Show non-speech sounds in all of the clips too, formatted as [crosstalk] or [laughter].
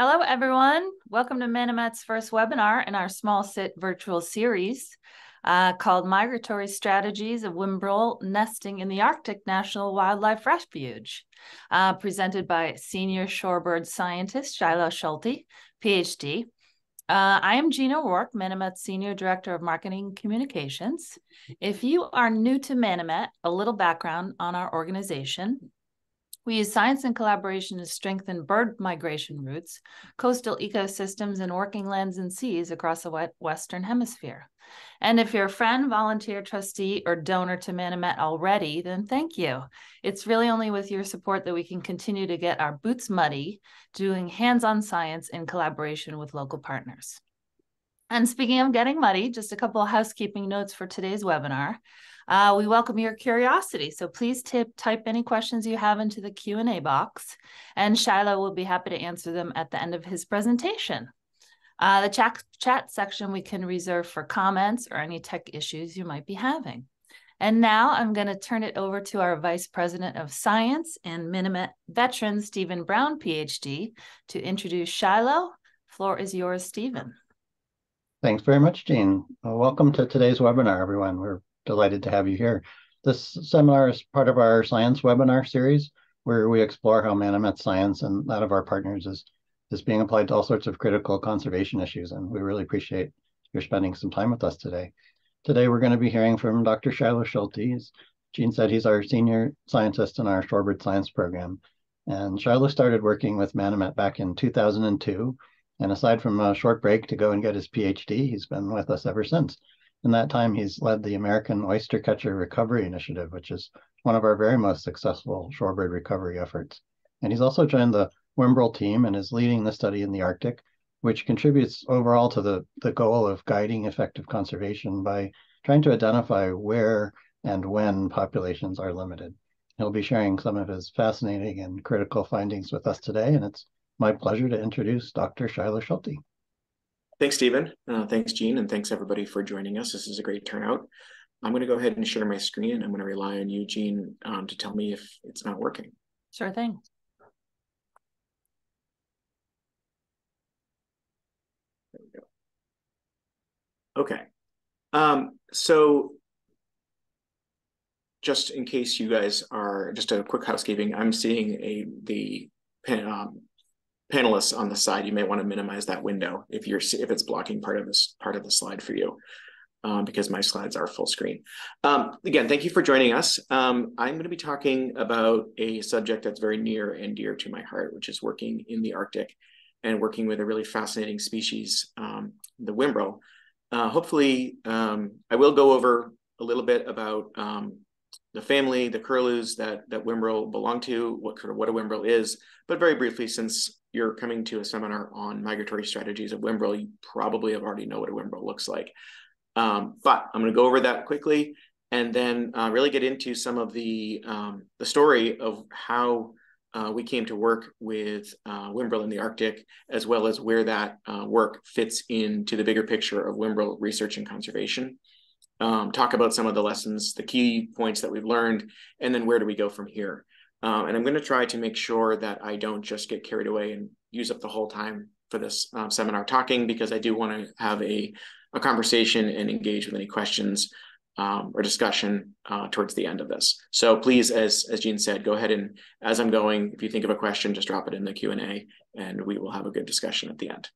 Hello, everyone. Welcome to Manomet's first webinar in our small sit virtual series uh, called Migratory Strategies of Whimbrel Nesting in the Arctic National Wildlife Refuge, uh, presented by senior shorebird scientist Shiloh Schulte, PhD. Uh, I am Gina O'Rourke, Manomet's Senior Director of Marketing Communications. If you are new to Manomet, a little background on our organization. We use science and collaboration to strengthen bird migration routes, coastal ecosystems, and working lands and seas across the Western Hemisphere. And if you're a friend, volunteer, trustee, or donor to Manomet already, then thank you. It's really only with your support that we can continue to get our boots muddy, doing hands on science in collaboration with local partners. And speaking of getting muddy, just a couple of housekeeping notes for today's webinar. Uh, we welcome your curiosity, so please tip, type any questions you have into the Q&A box, and Shiloh will be happy to answer them at the end of his presentation. Uh, the chat, chat section we can reserve for comments or any tech issues you might be having. And now I'm going to turn it over to our Vice President of Science and Manomet veteran, Stephen Brown, PhD, to introduce Shiloh. Floor is yours, Stephen. Thanks very much, Jean. Welcome to today's webinar, everyone. We're delighted to have you here. This seminar is part of our science webinar series where we explore how Manomet science and that of our partners is, is being applied to all sorts of critical conservation issues. And we really appreciate your spending some time with us today. Today, we're going to be hearing from Dr. Shiloh Schulte. As Jean said, he's our senior scientist in our shorebird science program. And Shiloh started working with Manomet back in 2002. And aside from a short break to go and get his PhD, he's been with us ever since. In that time, he's led the American Oystercatcher Recovery Initiative, which is one of our very most successful shorebird recovery efforts. And he's also joined the Whimbrel team and is leading the study in the Arctic, which contributes overall to the, the goal of guiding effective conservation by trying to identify where and when populations are limited. He'll be sharing some of his fascinating and critical findings with us today, and it's my pleasure to introduce Dr. Shiloh Schulte. Thanks, Stephen. Uh, thanks, Gene, and thanks everybody for joining us. This is a great turnout. I'm going to go ahead and share my screen. I'm going to rely on you, Gene, um, to tell me if it's not working. Sure thing. There we go. Okay. Um, so just in case you guys are just a quick housekeeping, I'm seeing a the um, panelists on the side, you may want to minimize that window if you're if it's blocking part of this part of the slide for you. Um, because my slides are full screen. Um, again, thank you for joining us. Um, I'm going to be talking about a subject that's very near and dear to my heart, which is working in the Arctic and working with a really fascinating species, um, the Whimbrel. Uh, hopefully, um, I will go over a little bit about um, the family, the curlews that that Whimbrel belong to, what what a Whimbrel is, but very briefly, since you're coming to a seminar on migratory strategies of Whimbrel, you probably have already know what a Whimbrel looks like. Um, but I'm going to go over that quickly and then uh, really get into some of the um, the story of how uh, we came to work with uh, Whimbrel in the Arctic, as well as where that uh, work fits into the bigger picture of Whimbrel research and conservation. Um, talk about some of the lessons, the key points that we've learned, and then where do we go from here. Um, and I'm going to try to make sure that I don't just get carried away and use up the whole time for this um, seminar talking because I do want to have a, a conversation and engage with any questions um, or discussion uh, towards the end of this. So please, as as Jean said, go ahead and as I'm going, if you think of a question, just drop it in the Q and A, and we will have a good discussion at the end.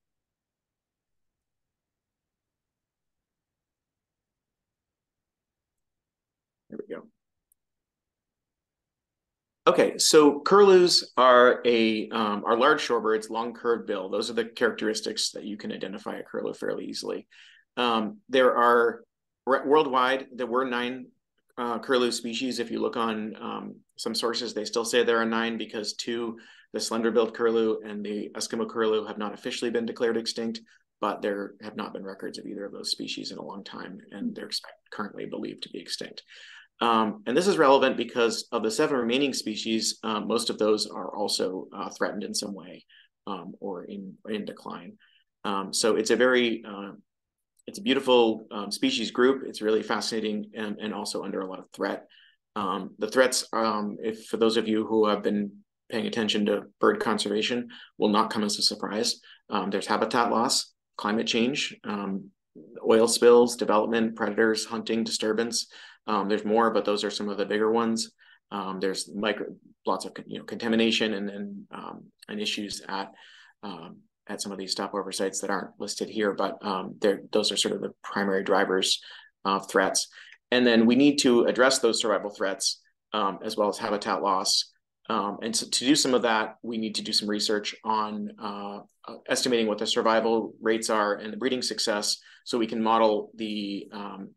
There we go. Okay, so curlews are a um, are large shorebirds, long curved bill. Those are the characteristics that you can identify a curlew fairly easily. Um, there are worldwide there were nine uh, curlew species. If you look on um, some sources, they still say there are nine because two, the slender-billed curlew and the Eskimo curlew, have not officially been declared extinct, but there have not been records of either of those species in a long time, and they're currently believed to be extinct. Um, and this is relevant because of the seven remaining species, um, most of those are also uh, threatened in some way um, or in, in decline. Um, so it's a very, uh, it's a beautiful um, species group. It's really fascinating and, and also under a lot of threat. Um, the threats, if for those of you who have been paying attention to bird conservation will not come as a surprise. There's habitat loss, climate change, oil spills, development, predators, hunting, disturbance. Um, there's more, but those are some of the bigger ones. Um, there's micro, lots of you know contamination and and, um, and issues at um, at some of these stopover sites that aren't listed here, but um, those are sort of the primary drivers of threats. And then we need to address those survival threats as well as habitat loss. Um, and so to do some of that, we need to do some research on uh, estimating what the survival rates are and the breeding success so we can model the um,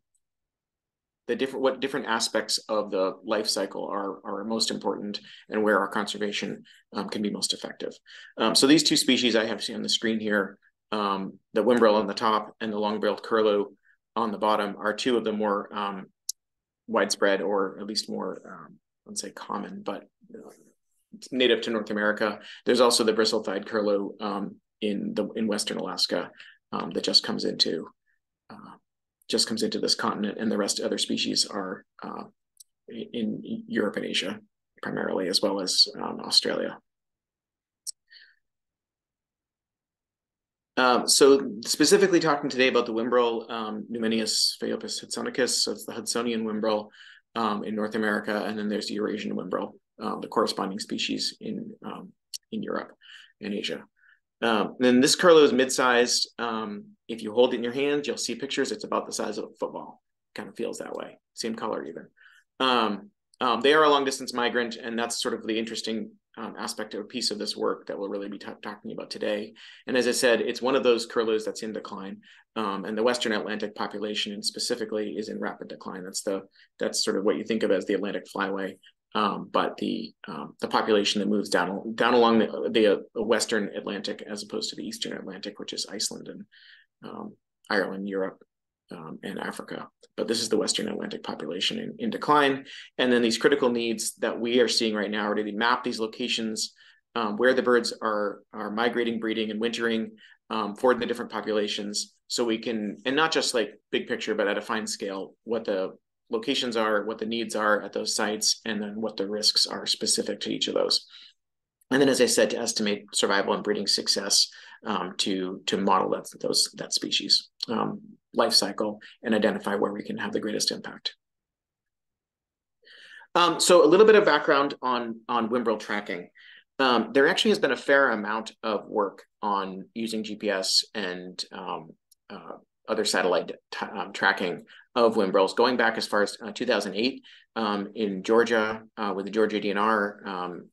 the different what different aspects of the life cycle are are most important and where our conservation um, can be most effective. Um, so these two species I have seen on the screen here, um, the whimbrel on the top and the long-billed curlew on the bottom are two of the more um, widespread or at least more, um, let's say common, but uh, native to North America. There's also the bristle-thighed curlew um, in the in Western Alaska that just comes into uh, just comes into this continent, and the rest of other species are uh, in Europe and Asia primarily, as well as um, Australia. Um, so specifically talking today about the whimbrel, um, Numenius phaeopus hudsonicus, so it's the Hudsonian whimbrel um, in North America, and then there's the Eurasian whimbrel, um, the corresponding species in um, in Europe and Asia. Um, then this curlew is mid-sized. Um, if you hold it in your hands, you'll see pictures. It's about the size of a football. Kind of feels that way. Same color even. Um, um they are a long distance migrant, and that's sort of the interesting um, aspect of a piece of this work that we'll really be talking about today. And as I said, it's one of those curlews that's in decline, um, and the Western Atlantic population, and specifically, is in rapid decline. That's the that's sort of what you think of as the Atlantic flyway um, but the um, the population that moves down down along the, the uh, Western Atlantic as opposed to the Eastern Atlantic, which is Iceland and um, Ireland, Europe, um, and Africa. But this is the Western Atlantic population in, in, decline. And then these critical needs that we are seeing right now are to map these locations um, where the birds are are migrating, breeding, and wintering um, for the different populations, so we can and not just like big picture, but at a fine scale, what the locations are, what the needs are at those sites, and then what the risks are specific to each of those. And then, as I said, to estimate survival and breeding success um, to to model that those that species um, life cycle and identify where we can have the greatest impact. Um, so a little bit of background on on Whimbrel tracking. Um, there actually has been a fair amount of work on using GPS and um, uh, other satellite um, tracking of whimbrels going back as far as uh, 2008 um, in Georgia uh, with the Georgia DNR um,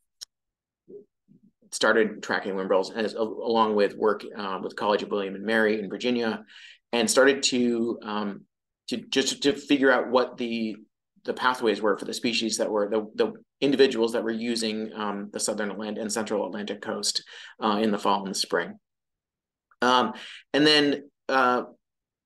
started tracking whimbrels as along with work uh, with College of William and Mary in Virginia and started to um, to just to figure out what the the pathways were for the species that were the, the individuals that were using um, the southern Atlantic and central Atlantic coast uh, in the fall and the spring. Um, and then uh,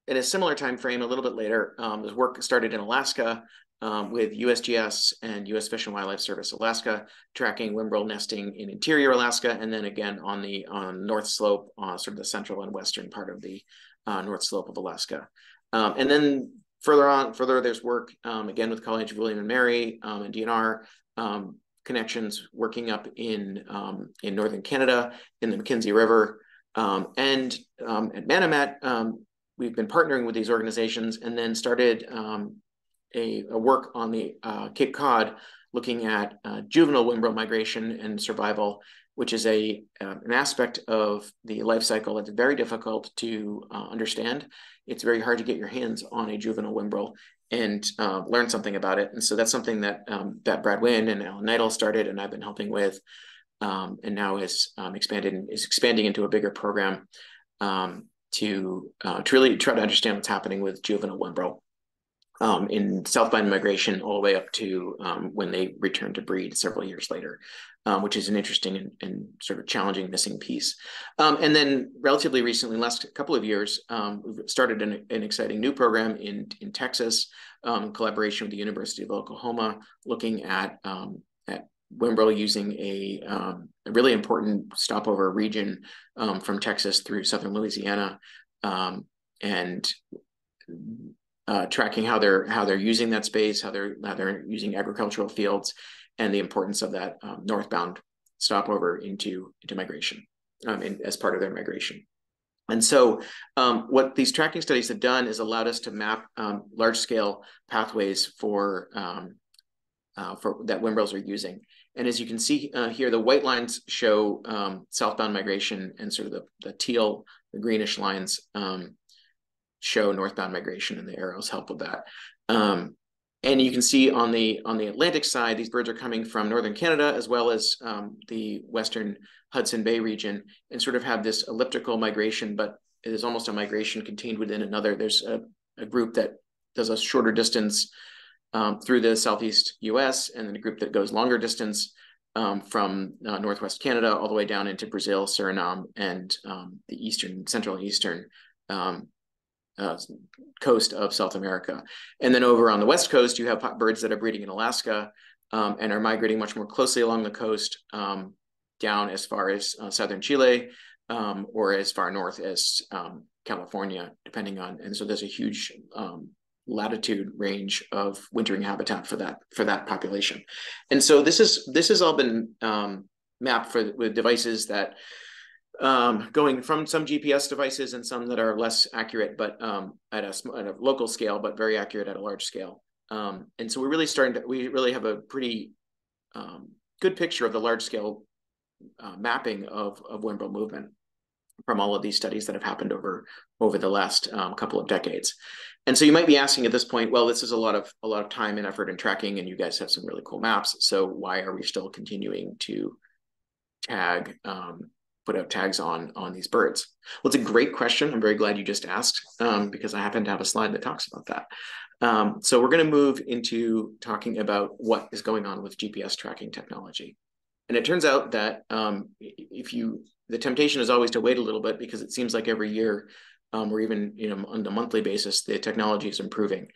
in a similar time frame, a little bit later, um, this work started in Alaska um, with USGS and U.S. Fish and Wildlife Service Alaska tracking whimbrel nesting in interior Alaska, and then again on the on North Slope, uh, sort of the central and western part of the uh, North Slope of Alaska. Um, and then further on, further there's work um, again with College of William and Mary um, and DNR um, connections working up in in northern Canada in the Mackenzie River. Um, and um, at Manomet, um, we've been partnering with these organizations and then started um, a, a, work on the uh, Cape Cod looking at uh, juvenile whimbrel migration and survival, which is a uh, an aspect of the life cycle that's very difficult to uh, understand. It's very hard to get your hands on a juvenile whimbrel and uh, learn something about it. And so that's something that um, that Brad Winn and Alan Kneidel started, and I've been helping with, um, and now is um, expanded is expanding into a bigger program um, to uh, to really try to understand what's happening with juvenile whimbrel um, in southbound migration all the way up to um, when they return to breed several years later, um, which is an interesting and, and, sort of challenging missing piece. Um, and then relatively recently, last couple of years, um, we've started an, an, exciting new program in, in Texas um, collaboration with the University of Oklahoma, looking at at Whimbrel using a, um, a, really important stopover region um, from Texas through southern Louisiana, um, and uh, tracking how they're how they're using that space, how they're how they're using agricultural fields, and the importance of that um, northbound stopover into into migration um, in, as part of their migration. And so, um, what these tracking studies have done is allowed us to map um, large scale pathways for um, uh, for that whimbrels are using. And as you can see uh, here, the white lines show um, southbound migration, and sort of the, the teal, the greenish lines um, show northbound migration, and the arrows help with that. Um, and you can see on the on the Atlantic side, these birds are coming from northern Canada as well as um, the western Hudson Bay region, and sort of have this elliptical migration, but it is almost a migration contained within another. There's a, a group that does a shorter distance um, through the southeast U.S., and then a group that goes longer distance um, from uh, northwest Canada all the way down into Brazil, Suriname, and um, the eastern, central eastern um, uh, coast of South America. And then over on the west coast, you have birds that are breeding in Alaska um, and are migrating much more closely along the coast down as far as uh, southern Chile um, or as far north as um, California, depending on. And so there's a huge um, latitude range of wintering habitat for that for that population. And so this is this has all been um, mapped for with devices that um, going from some GPS devices and some that are less accurate, but um, at, a, at a local scale, but very accurate at a large scale. Um, and so we're really starting to, we really have a pretty um, good picture of the large scale uh, mapping of, of whimbrel movement from all of these studies that have happened over over the last um, couple of decades. And so you might be asking at this point, well, this is a lot of a lot of time and effort and tracking, and you guys have some really cool maps. So why are we still continuing to tag um, put out tags on on these birds? Well, it's a great question. I'm very glad you just asked um, because I happen to have a slide that talks about that. Um, so we're going to move into talking about what is going on with GPS tracking technology. And it turns out that um, if you, the temptation is always to wait a little bit because it seems like every year um, or even you know on a monthly basis, the technology is improving.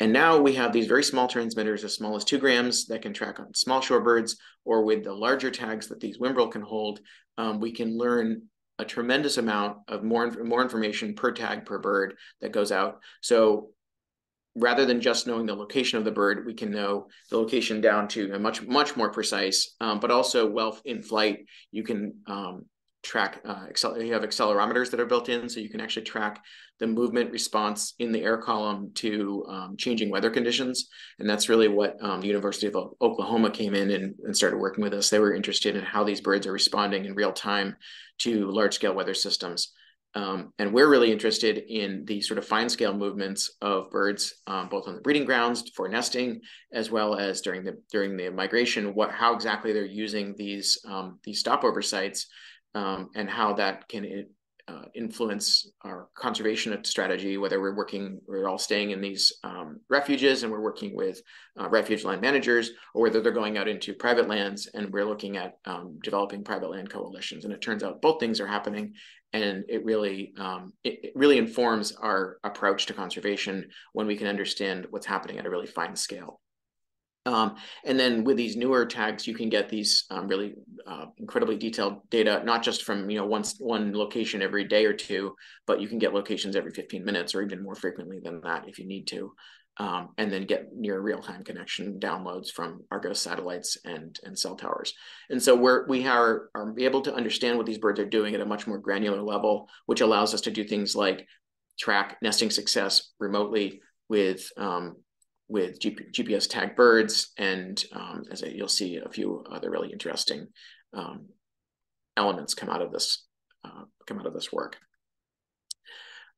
And now we have these very small transmitters as small as two grams that can track on small shorebirds, or with the larger tags that these Whimbrel can hold, um, we can learn a tremendous amount of more, more information per tag per bird that goes out. So rather than just knowing the location of the bird, we can know the location down to a much, much more precise, um, but also well in flight, you can um, track, uh, you have accelerometers that are built in, so you can actually track the movement response in the air column to um, changing weather conditions. And that's really what um, the University of Oklahoma came in and, and started working with us. They were interested in how these birds are responding in real time to large scale weather systems. Um, and we're really interested in the sort of fine scale movements of birds, um, both on the breeding grounds for nesting, as well as during the during the migration. What how exactly they're using these um, these stopover sites, um, and how that can uh, influence our conservation strategy. Whether we're working, we're all staying in these um, refuges, and we're working with uh, refuge land managers, or whether they're going out into private lands, and we're looking at um, developing private land coalitions. And it turns out both things are happening, and it really um, it, it, really informs our approach to conservation when we can understand what's happening at a really fine scale. Um, and then with these newer tags, you can get these um, really uh, incredibly detailed data, not just from you know one one location every day or two, but you can get locations every 15 minutes or even more frequently than that if you need to um, and then get near real-time connection downloads from Argos satellites and, and cell towers. And so we're, we are, are able to understand what these birds are doing at a much more granular level, which allows us to do things like track nesting success remotely with um, with GPS tagged birds, and um, as a, you'll see, a few other really interesting um, elements come out of this uh, come out of this work.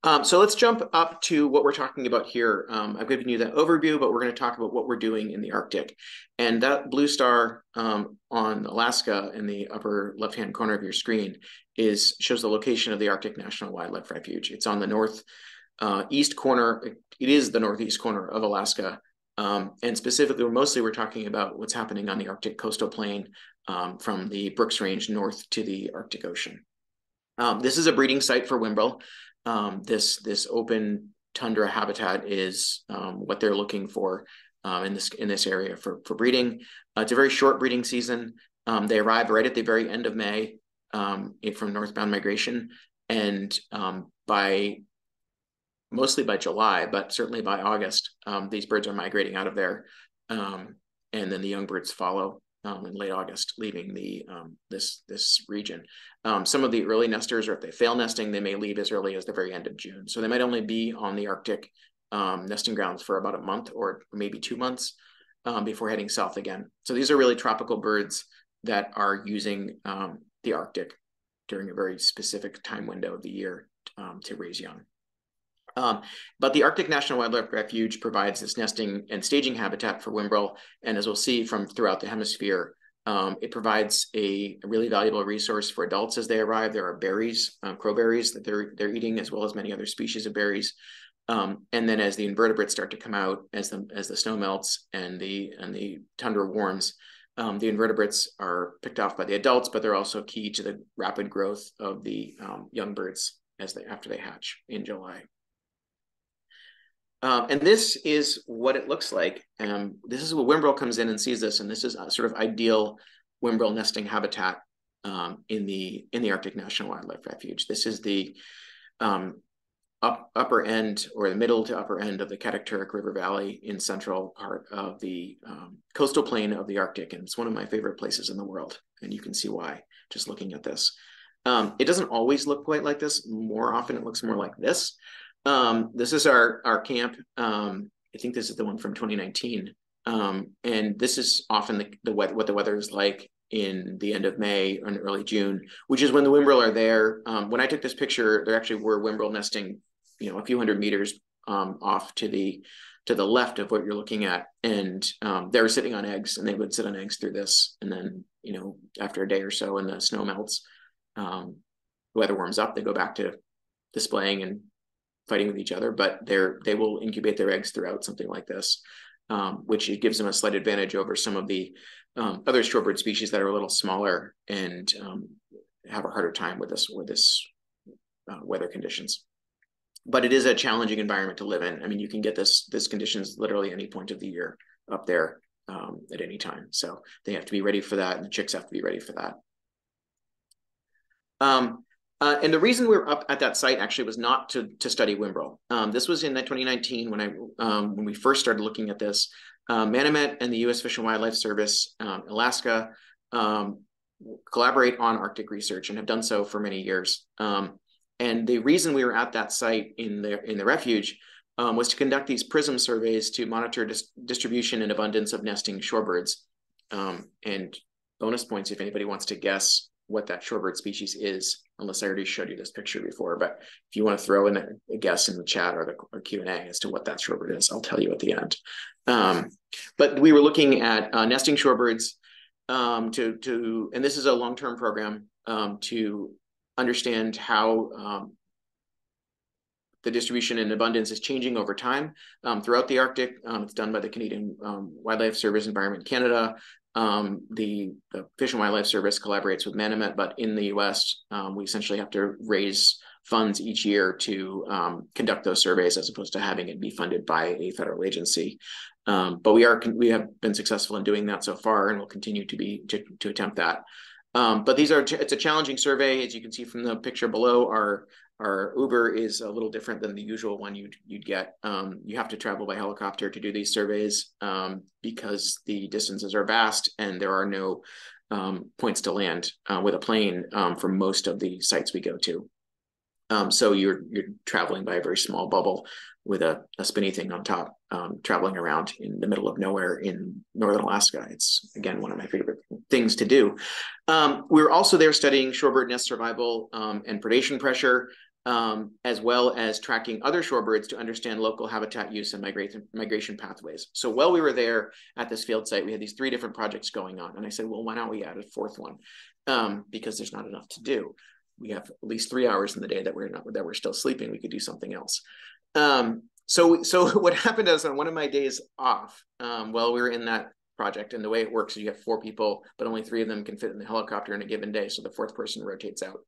Um, so let's jump up to what we're talking about here. Um, I've given you that overview, but we're going to talk about what we're doing in the Arctic. And that blue star um, on Alaska in the upper left-hand corner of your screen is shows the location of the Arctic National Wildlife Refuge. It's on the north uh, east corner. It is the northeast corner of Alaska. Um, and specifically, mostly we're talking about what's happening on the Arctic coastal plain um, from the Brooks Range north to the Arctic Ocean. Um, this is a breeding site for Whimbrel um, this this open tundra habitat is um, what they're looking for um, in this in this area for for breeding. Uh, it's a very short breeding season. They arrive right at the very end of May from northbound migration, and by mostly by July, but certainly by August, these birds are migrating out of there, and then the young birds follow um, in late August, leaving the um, this this region. Um, some of the early nesters, or if they fail nesting, they may leave as early as the very end of June. So they might only be on the Arctic um, nesting grounds for about a month or maybe two months um, before heading south again. So these are really tropical birds that are using um, the Arctic during a very specific time window of the year to raise young. Um, but the Arctic National Wildlife Refuge provides this nesting and staging habitat for whimbrel. And as we'll see from throughout the hemisphere, um, it provides a, really valuable resource for adults as they arrive. There are berries, um, crowberries that they're they're eating, as well as many other species of berries. Um, and then as the invertebrates start to come out, as the as the snow melts and the and the tundra warms, um, the invertebrates are picked off by the adults, but they're also key to the rapid growth of the um, young birds as they after they hatch in July. Um, and this is what it looks like. Um, this is where whimbrel comes in and sees this, and this is a sort of ideal whimbrel nesting habitat um, in the in the Arctic National Wildlife Refuge. This is the um, up, upper end or the middle to upper end of the Katakturuk River Valley in central part of the um, coastal plain of the Arctic, and it's one of my favorite places in the world. And you can see why just looking at this. Um, it doesn't always look quite like this. More often, it looks more like this. Um, this is our our camp. Um, I think this is the one from 2019. Um, and this is often the, the what the weather is like in the end of May and early June, which is when the whimbrel are there. Um, when I took this picture, there actually were whimbrel nesting, you know, a few hundred meters um, off to the to the left of what you're looking at, and um, they were sitting on eggs, and they would sit on eggs through this, and then you know after a day or so, and the snow melts, um, the weather warms up, they go back to displaying and fighting with each other, but they're they will incubate their eggs throughout something like this, um, which gives them a slight advantage over some of the um, other shorebird species that are a little smaller and um, have a harder time with this with this uh, weather conditions. But it is a challenging environment to live in. I mean, you can get this this conditions literally any point of the year up there um, at any time. So they have to be ready for that, and the chicks have to be ready for that. Um, uh, and the reason we were up at that site actually was not to, to study Whimbrel. Um, this was in 2019 when I um, when we first started looking at this. Um, Manomet and the U.S. Fish and Wildlife Service, um, Alaska, um, collaborate on Arctic research and have done so for many years. Um, and the reason we were at that site in the in the refuge was to conduct these PRISM surveys to monitor dis distribution and abundance of nesting shorebirds. and bonus points if anybody wants to guess what that shorebird species is, unless I already showed you this picture before. But if you want to throw in a, a guess in the chat or the or Q&A as to what that shorebird is, I'll tell you at the end. Um, but we were looking at uh, nesting shorebirds um, to, to, and this is a long-term program um, to understand how um, the distribution and abundance is changing over time um, throughout the Arctic. Um, it's done by the Canadian um, Wildlife Service Environment Canada, um, the, the, Fish and Wildlife Service collaborates with Manomet, but in the US, um, we essentially have to raise funds each year to um, conduct those surveys as opposed to having it be funded by a federal agency. Um, but we are we have been successful in doing that so far, and will continue to be to, to attempt that. Um, but these are it's a challenging survey, as you can see from the picture below. Our our Uber is a little different than the usual one you'd you'd get. Um, you have to travel by helicopter to do these surveys um, because the distances are vast and there are no um, points to land uh, with a plane um, for most of the sites we go to. Um, so you're you're traveling by a very small bubble with a, a spinny thing on top, um, traveling around in the middle of nowhere in northern Alaska. It's again one of my favorite things to do. We were also there studying shorebird nest survival and predation pressure um, as well as tracking other shorebirds to understand local habitat use and migration migration pathways. So while we were there at this field site, we had these three different projects going on, and I said, well, why don't we add a fourth one? Um, because there's not enough to do. We have at least three hours in the day that we're not that we're still sleeping. We could do something else. Um, so so [laughs] what happened is on one of my days off, um, while we were in that project, and the way it works is you have four people, but only three of them can fit in the helicopter in a given day. So the fourth person rotates out.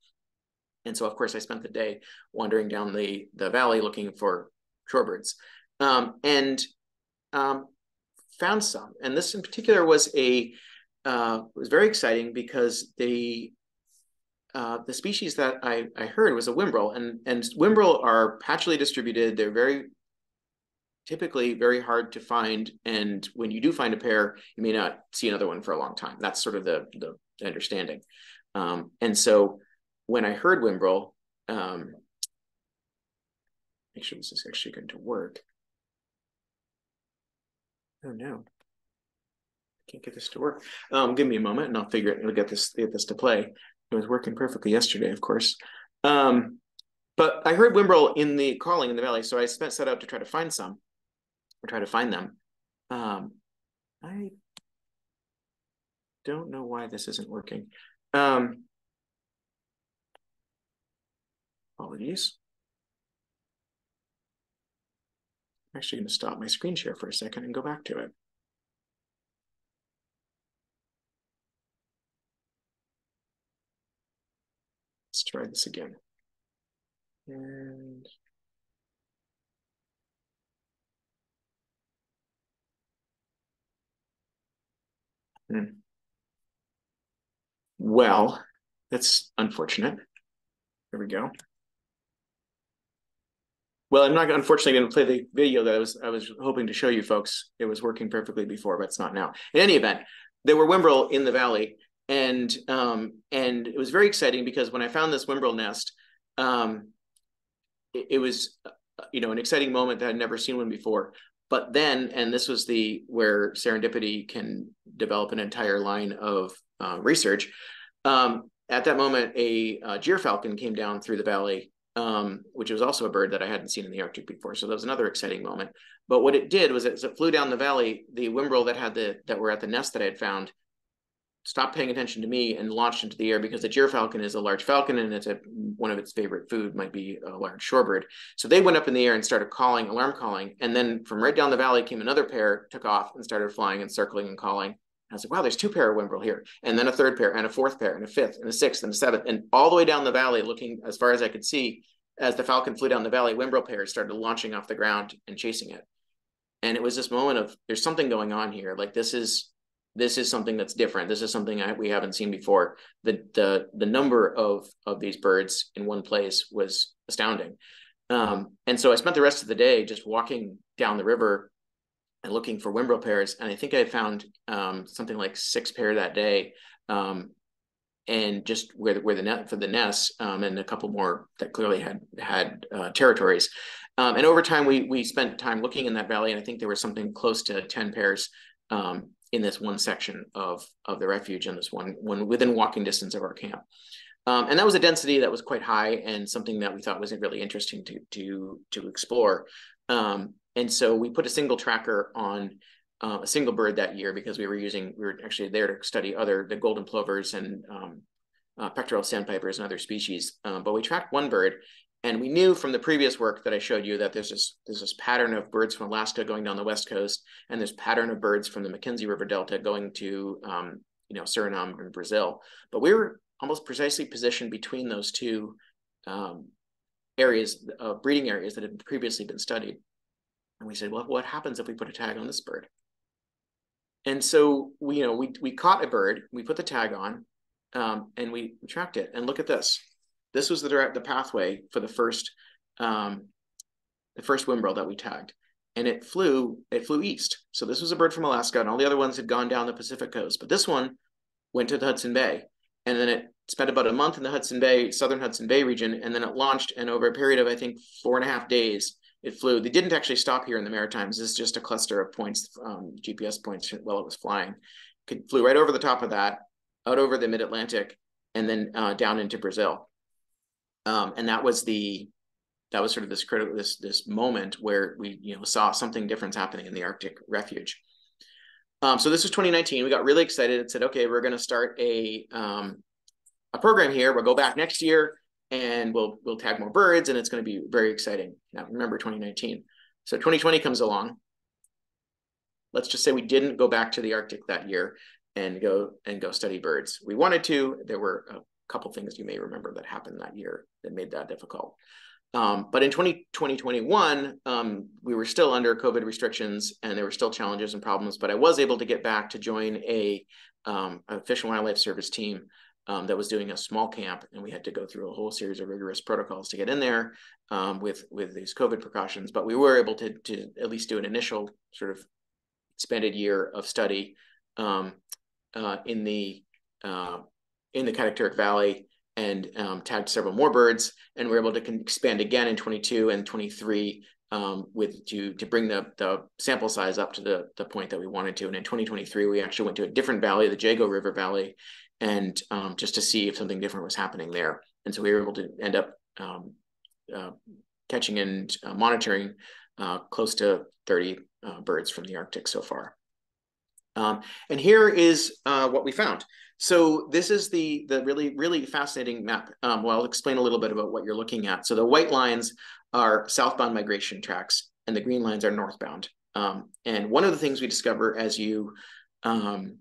And so, of course, I spent the day wandering down the, the valley looking for shorebirds um, and um, found some. And this in particular was a uh, was very exciting because the uh, the species that I, I heard was a whimbrel, and and whimbrel are patchily distributed. They're very typically very hard to find. And when you do find a pair, you may not see another one for a long time. That's sort of the, the, the understanding. Um, and so when I heard Whimbrel, um, make sure this is actually going to work. Oh no, I can't get this to work. Um, give me a moment and I'll figure it. I'll get this get this to play. It was working perfectly yesterday, of course. Um, but I heard Whimbrel in the calling in the valley, so I spent set out to try to find some, or try to find them. Um, I don't know why this isn't working. Um, apologies. I'm actually going to stop my screen share for a second and go back to it. Let's try this again. And hmm. Well, that's unfortunate. There we go. Well, I'm not unfortunately going to play the video that I was I was hoping to show you folks. It was working perfectly before, but it's not now. In any event, there were Whimbrel in the valley, and um, and it was very exciting because when I found this Whimbrel nest, um, it, it was you know an exciting moment that I'd never seen one before. But then, and this was the where serendipity can develop an entire line of uh, research. Um, at that moment, a, a gyrfalcon came down through the valley, um, which was also a bird that I hadn't seen in the Arctic before. So that was another exciting moment. But what it did was as it flew down the valley, the Whimbrel that had the that were at the nest that I had found stopped paying attention to me and launched into the air because the gyrfalcon is a large falcon and it's a one of its favorite food might be a large shorebird. So they went up in the air and started calling, alarm calling, and then from right down the valley came another pair, took off and started flying and circling and calling. I was like, wow, there's two pair of Whimbrel here, and then a third pair, and a fourth pair, and a fifth, and a sixth, and a seventh, and all the way down the valley, looking as far as I could see, as the falcon flew down the valley, Whimbrel pairs started launching off the ground and chasing it. And it was this moment of there's something going on here. Like this is this is something that's different. This is something I, we haven't seen before. The the the number of of these birds in one place was astounding. Um, and so I spent the rest of the day just walking down the river and looking for Whimbrel pairs. And I think I found um, something like six pair that day. Um, and just where the, where the net for the nests um, and a couple more that clearly had had uh, territories. Um, and over time, we we spent time looking in that valley, and I think there was something close to ten pairs um, in this one section of of the refuge and this one one within walking distance of our camp. Um, and that was a density that was quite high and something that we thought was really interesting to to to explore. Um, and so we put a single tracker on uh, a single bird that year because we were using, we were actually there to study other, the golden plovers and um, uh, pectoral sandpipers and other species. Um, but we tracked one bird and we knew from the previous work that I showed you that there's this, there's this pattern of birds from Alaska going down the west coast, and there's pattern of birds from the Mackenzie River Delta going to, um, you know, Suriname and Brazil. But we were almost precisely positioned between those two um, areas, uh, breeding areas that had previously been studied. And we said, well, what happens if we put a tag on this bird? And so we, you know, we we caught a bird, we put the tag on, um, and we tracked it. And look at this. This was the direct the pathway for the first um, the first Whimbrel that we tagged. And it flew, it flew east. So this was a bird from Alaska, and all the other ones had gone down the Pacific coast. But this one went to the Hudson Bay. And then it spent about a month in the Hudson Bay, southern Hudson Bay region, and then it launched. And over a period of, I think, four and a half days, it flew. They didn't actually stop here in the Maritimes. This is just a cluster of points, um, GPS points while it was flying. It flew right over the top of that, out over the mid-Atlantic, and then uh, down into Brazil. Um, and that was the that was sort of this critical this this moment where we you know saw something different happening in the Arctic refuge. Um, so this was 2019. We got really excited and said, okay, we're going to start a um, a program here. We'll go back next year and we'll we'll tag more birds and it's going to be very exciting. Now remember 2019. So 2020 comes along. Let's just say we didn't go back to the Arctic that year and go and go study birds. We wanted to. There were a couple things you may remember that happened that year that made that difficult. Um, but in 20, 2021, um, we were still under COVID restrictions and there were still challenges and problems, but I was able to get back to join a, um, a Fish and Wildlife Service team um, that was doing a small camp, and we had to go through a whole series of rigorous protocols to get in there um, with with these COVID precautions. But we were able to to at least do an initial sort of expanded year of study um, uh, in the uh, in the Katakturuk Valley and um, tagged several more birds, and we are able to expand again in 22 and 23 um, with to to bring the the sample size up to the the point that we wanted to. And in 2023, we actually went to a different valley, the Jago River Valley, and um, just to see if something different was happening there. And so we were able to end up um, uh, catching and uh, monitoring uh, close to 30 uh, birds from the Arctic so far. Um, and here is uh, what we found. So this is the the really really fascinating map. Um, well, I'll explain a little bit about what you're looking at. So the white lines are southbound migration tracks, and the green lines are northbound. Um, and one of the things we discover as you um,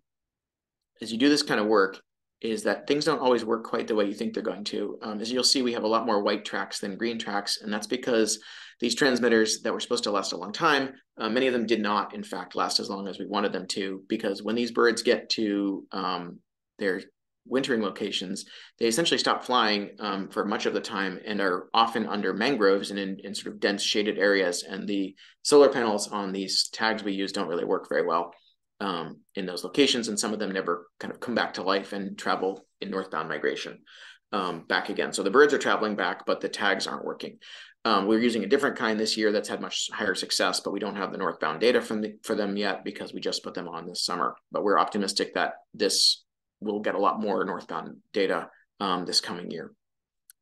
as you do this kind of work is that things don't always work quite the way you think they're going to. Um, as you'll see, we have a lot more white tracks than green tracks, and that's because these transmitters that were supposed to last a long time, uh, many of them did not, in fact, last as long as we wanted them to, because when these birds get to um, their wintering locations, they essentially stop flying um, for much of the time and are often under mangroves and in, in sort of dense shaded areas. And the solar panels on these tags we use don't really work very well um, in those locations, and some of them never kind of come back to life and travel in northbound migration um, back again. So the birds are traveling back, but the tags aren't working. Um, we're using a different kind this year that's had much higher success, but we don't have the northbound data from the, for them yet because we just put them on this summer. But we're optimistic that this will get a lot more northbound data um, this coming year.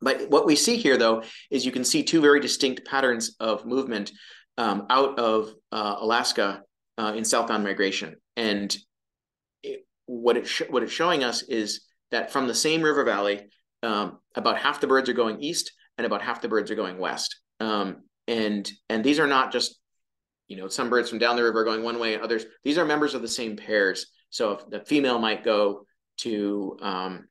But what we see here, though, is you can see two very distinct patterns of movement um, out of uh, Alaska uh, in southbound migration. And it, what it what it's showing us is that from the same river valley, um, about half the birds are going east and about half the birds are going west. Um, and and these are not just you know some birds from down the river going one way and others. These are members of the same pairs. So if the female might go to um,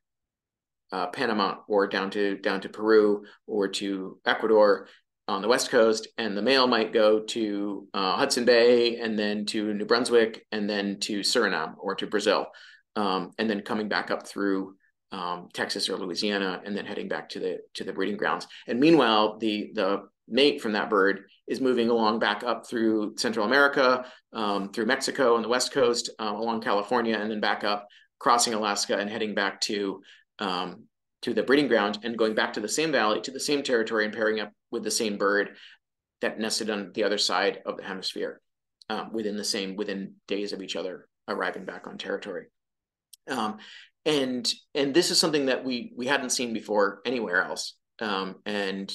uh, Panama or down to down to Peru or to Ecuador, on the west coast, and the male might go to uh, Hudson Bay and then to New Brunswick and then to Suriname or to Brazil, um, and then coming back up through um, Texas or Louisiana and then heading back to the to the breeding grounds. And meanwhile, the the mate from that bird is moving along back up through Central America, um, through Mexico on the west coast, uh, along California, and then back up, crossing Alaska and heading back to um, to the breeding ground and going back to the same valley, to the same territory, and pairing up with the same bird that nested on the other side of the hemisphere um, within the same within days of each other arriving back on territory. Um, and and this is something that we we hadn't seen before anywhere else. Um, and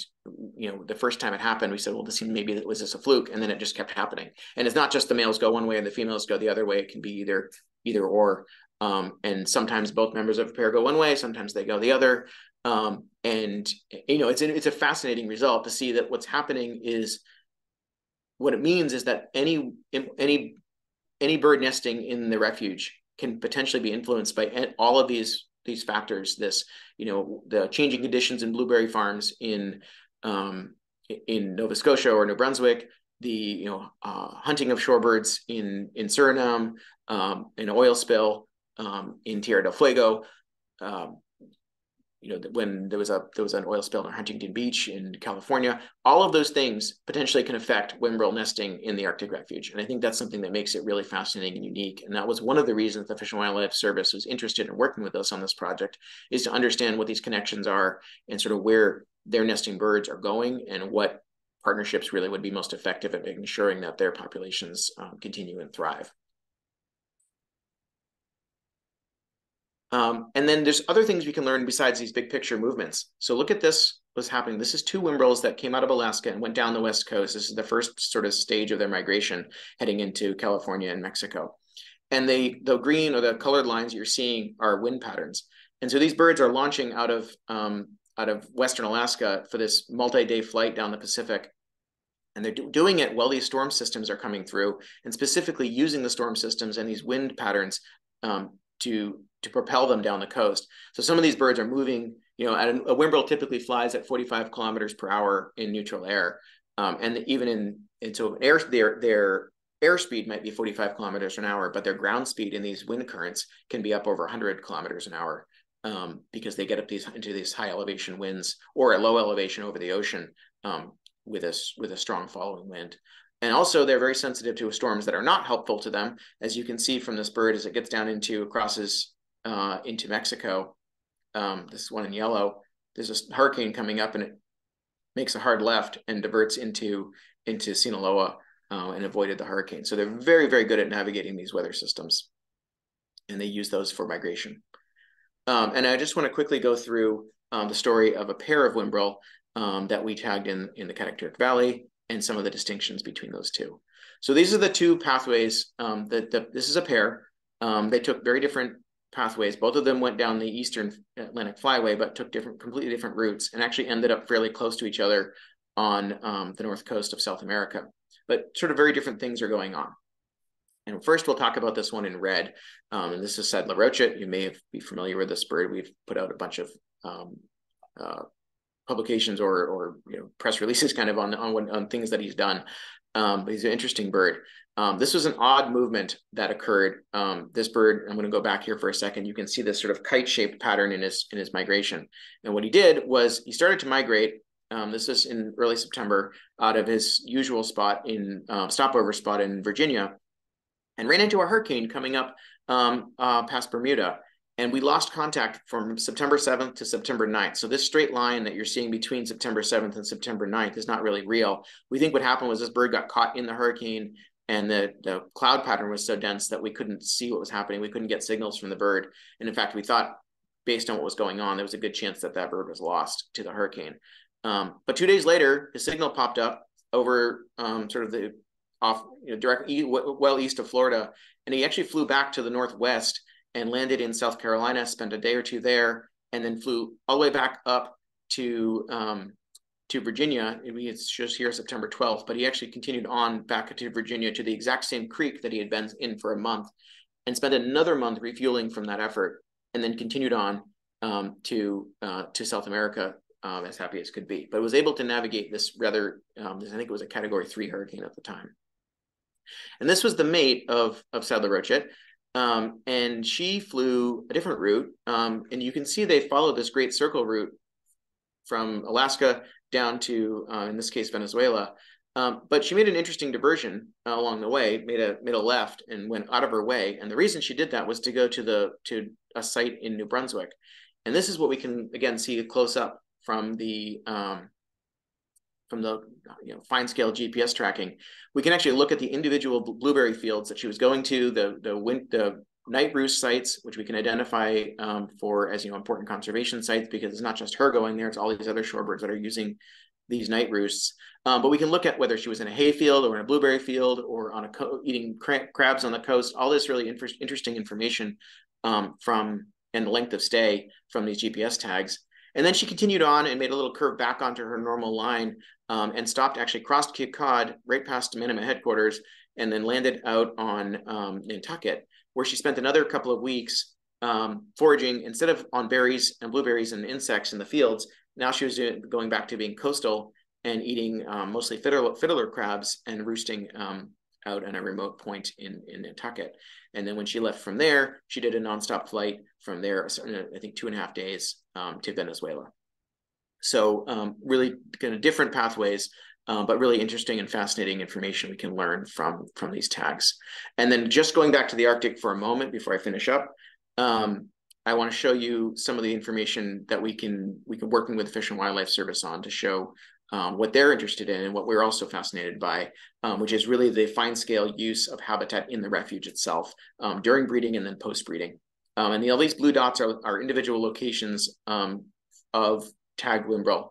you know the first time it happened we said well this maybe was this a fluke and then it just kept happening. And it's not just the males go one way and the females go the other way. It can be either either or um, and sometimes both members of a pair go one way sometimes they go the other um, and you know, it's it's a fascinating result to see that what's happening is what it means is that any any any bird nesting in the refuge can potentially be influenced by all of these these factors. This you know the changing conditions in blueberry farms in um, in Nova Scotia or New Brunswick, the you know uh, hunting of shorebirds in in Suriname, um, an oil spill um, in Tierra del Fuego, um, you know, when there was a there was an oil spill on Huntington Beach in California, all of those things potentially can affect whimbrel nesting in the Arctic refuge. And I think that's something that makes it really fascinating and unique. And that was one of the reasons the Fish and Wildlife Service was interested in working with us on this project, is to understand what these connections are and sort of where their nesting birds are going and what partnerships really would be most effective at ensuring that their populations um, continue and thrive. Um, and then there's other things we can learn besides these big picture movements. So look at this, what's happening. This is two whimbrels that came out of Alaska and went down the West Coast. This is the first sort of stage of their migration heading into California and Mexico. And they, the green or the colored lines you're seeing are wind patterns. And so these birds are launching out of, um, out of Western Alaska for this multi-day flight down the Pacific. And they're do doing it while these storm systems are coming through and specifically using the storm systems and these wind patterns um, to to propel them down the coast. So some of these birds are moving. You know, a, a whimbrel typically flies at 45 kilometers per hour in neutral air, um, and even in and so air their their airspeed might be 45 kilometers an hour, but their ground speed in these wind currents can be up over 100 kilometers an hour. um, because they get up these into these high elevation winds or at low elevation over the ocean um, with a with a strong following wind. And also, they're very sensitive to storms that are not helpful to them, as you can see from this bird as it gets down into crosses uh, into Mexico. Um, this one in yellow. There's a hurricane coming up, and it makes a hard left and diverts into into Sinaloa uh, and avoided the hurricane. So they're very, very good at navigating these weather systems, and they use those for migration. Um, and I just want to quickly go through um, the story of a pair of Whimbrel um, that we tagged in in the Katakturuk Valley and some of the distinctions between those two. So these are the two pathways. Um, that the, this is a pair. Um, they took very different pathways. Both of them went down the Eastern Atlantic Flyway, but took different, completely different routes, and actually ended up fairly close to each other on um, the north coast of South America. But sort of very different things are going on. And first, we'll talk about this one in red. Um, and this is Saddler Rochet. You may be familiar with this bird. We've put out a bunch of um, uh, publications or or you know press releases kind of on on, on things that he's done. Um, but he's an interesting bird. Um, this was an odd movement that occurred. Um, this bird, I'm going to go back here for a second. You can see this sort of kite-shaped pattern in his in his migration. And what he did was he started to migrate. Um, this is in early September out of his usual spot in uh, stopover spot in Virginia, and ran into a hurricane coming up um, uh, past Bermuda and we lost contact from September 7th to September 9th. So this straight line that you're seeing between September 7th and September 9th is not really real. We think what happened was this bird got caught in the hurricane and the, the cloud pattern was so dense that we couldn't see what was happening. We couldn't get signals from the bird. And in fact, we thought based on what was going on, there was a good chance that that bird was lost to the hurricane. Um, but two days later, his signal popped up over um, sort of the off, you know, direct well east of Florida, and he actually flew back to the northwest and landed in South Carolina, spent a day or two there, and then flew all the way back up to um, to Virginia. It's just here September 12th, but he actually continued on back to Virginia to the exact same creek that he had been in for a month, and spent another month refueling from that effort, and then continued on um, to uh, to South America um, as happy as could be. But was able to navigate this rather, um, I think it was a Category Three hurricane at the time. And this was the mate of of Saddler Rochet. Um, and she flew a different route. Um, and you can see they followed this great circle route from Alaska down to, uh, in this case, Venezuela. Um, but she made an interesting diversion uh, along the way, made a made a left and went out of her way. And the reason she did that was to go to the to a site in New Brunswick. And this is what we can again see a close up from the um, from the you know fine scale GPS tracking, we can actually look at the individual blueberry fields that she was going to, the the wind, the night roost sites, which we can identify um, for as you know important conservation sites because it's not just her going there; it's all these other shorebirds that are using these night roosts. Um, but we can look at whether she was in a hay field or in a blueberry field or on a co- eating cra crabs on the coast. All this really inter interesting information um, from and the length of stay from these GPS tags. And then she continued on and made a little curve back onto her normal line um, and stopped, actually crossed Cape Cod right past Manomet headquarters and then landed out on um, Nantucket, where she spent another couple of weeks um, foraging instead of on berries and blueberries and insects in the fields. Now she was doing, going back to being coastal and eating um, mostly fiddler, fiddler, crabs and roosting um, out on a remote point in, in Nantucket. And then when she left from there, she did a nonstop flight from there, I think two and a half days um, to Venezuela. So um, really kind of different pathways, uh, but really interesting and fascinating information we can learn from, from these tags. And then just going back to the Arctic for a moment before I finish up, um, I want to show you some of the information that we can we can working with the Fish and Wildlife Service on to show um, what they're interested in and what we're also fascinated by, um, which is really the fine scale use of habitat in the refuge itself um, during breeding and then post breeding. Um, and the, all these blue dots are, are individual locations um, of tagged Whimbrel.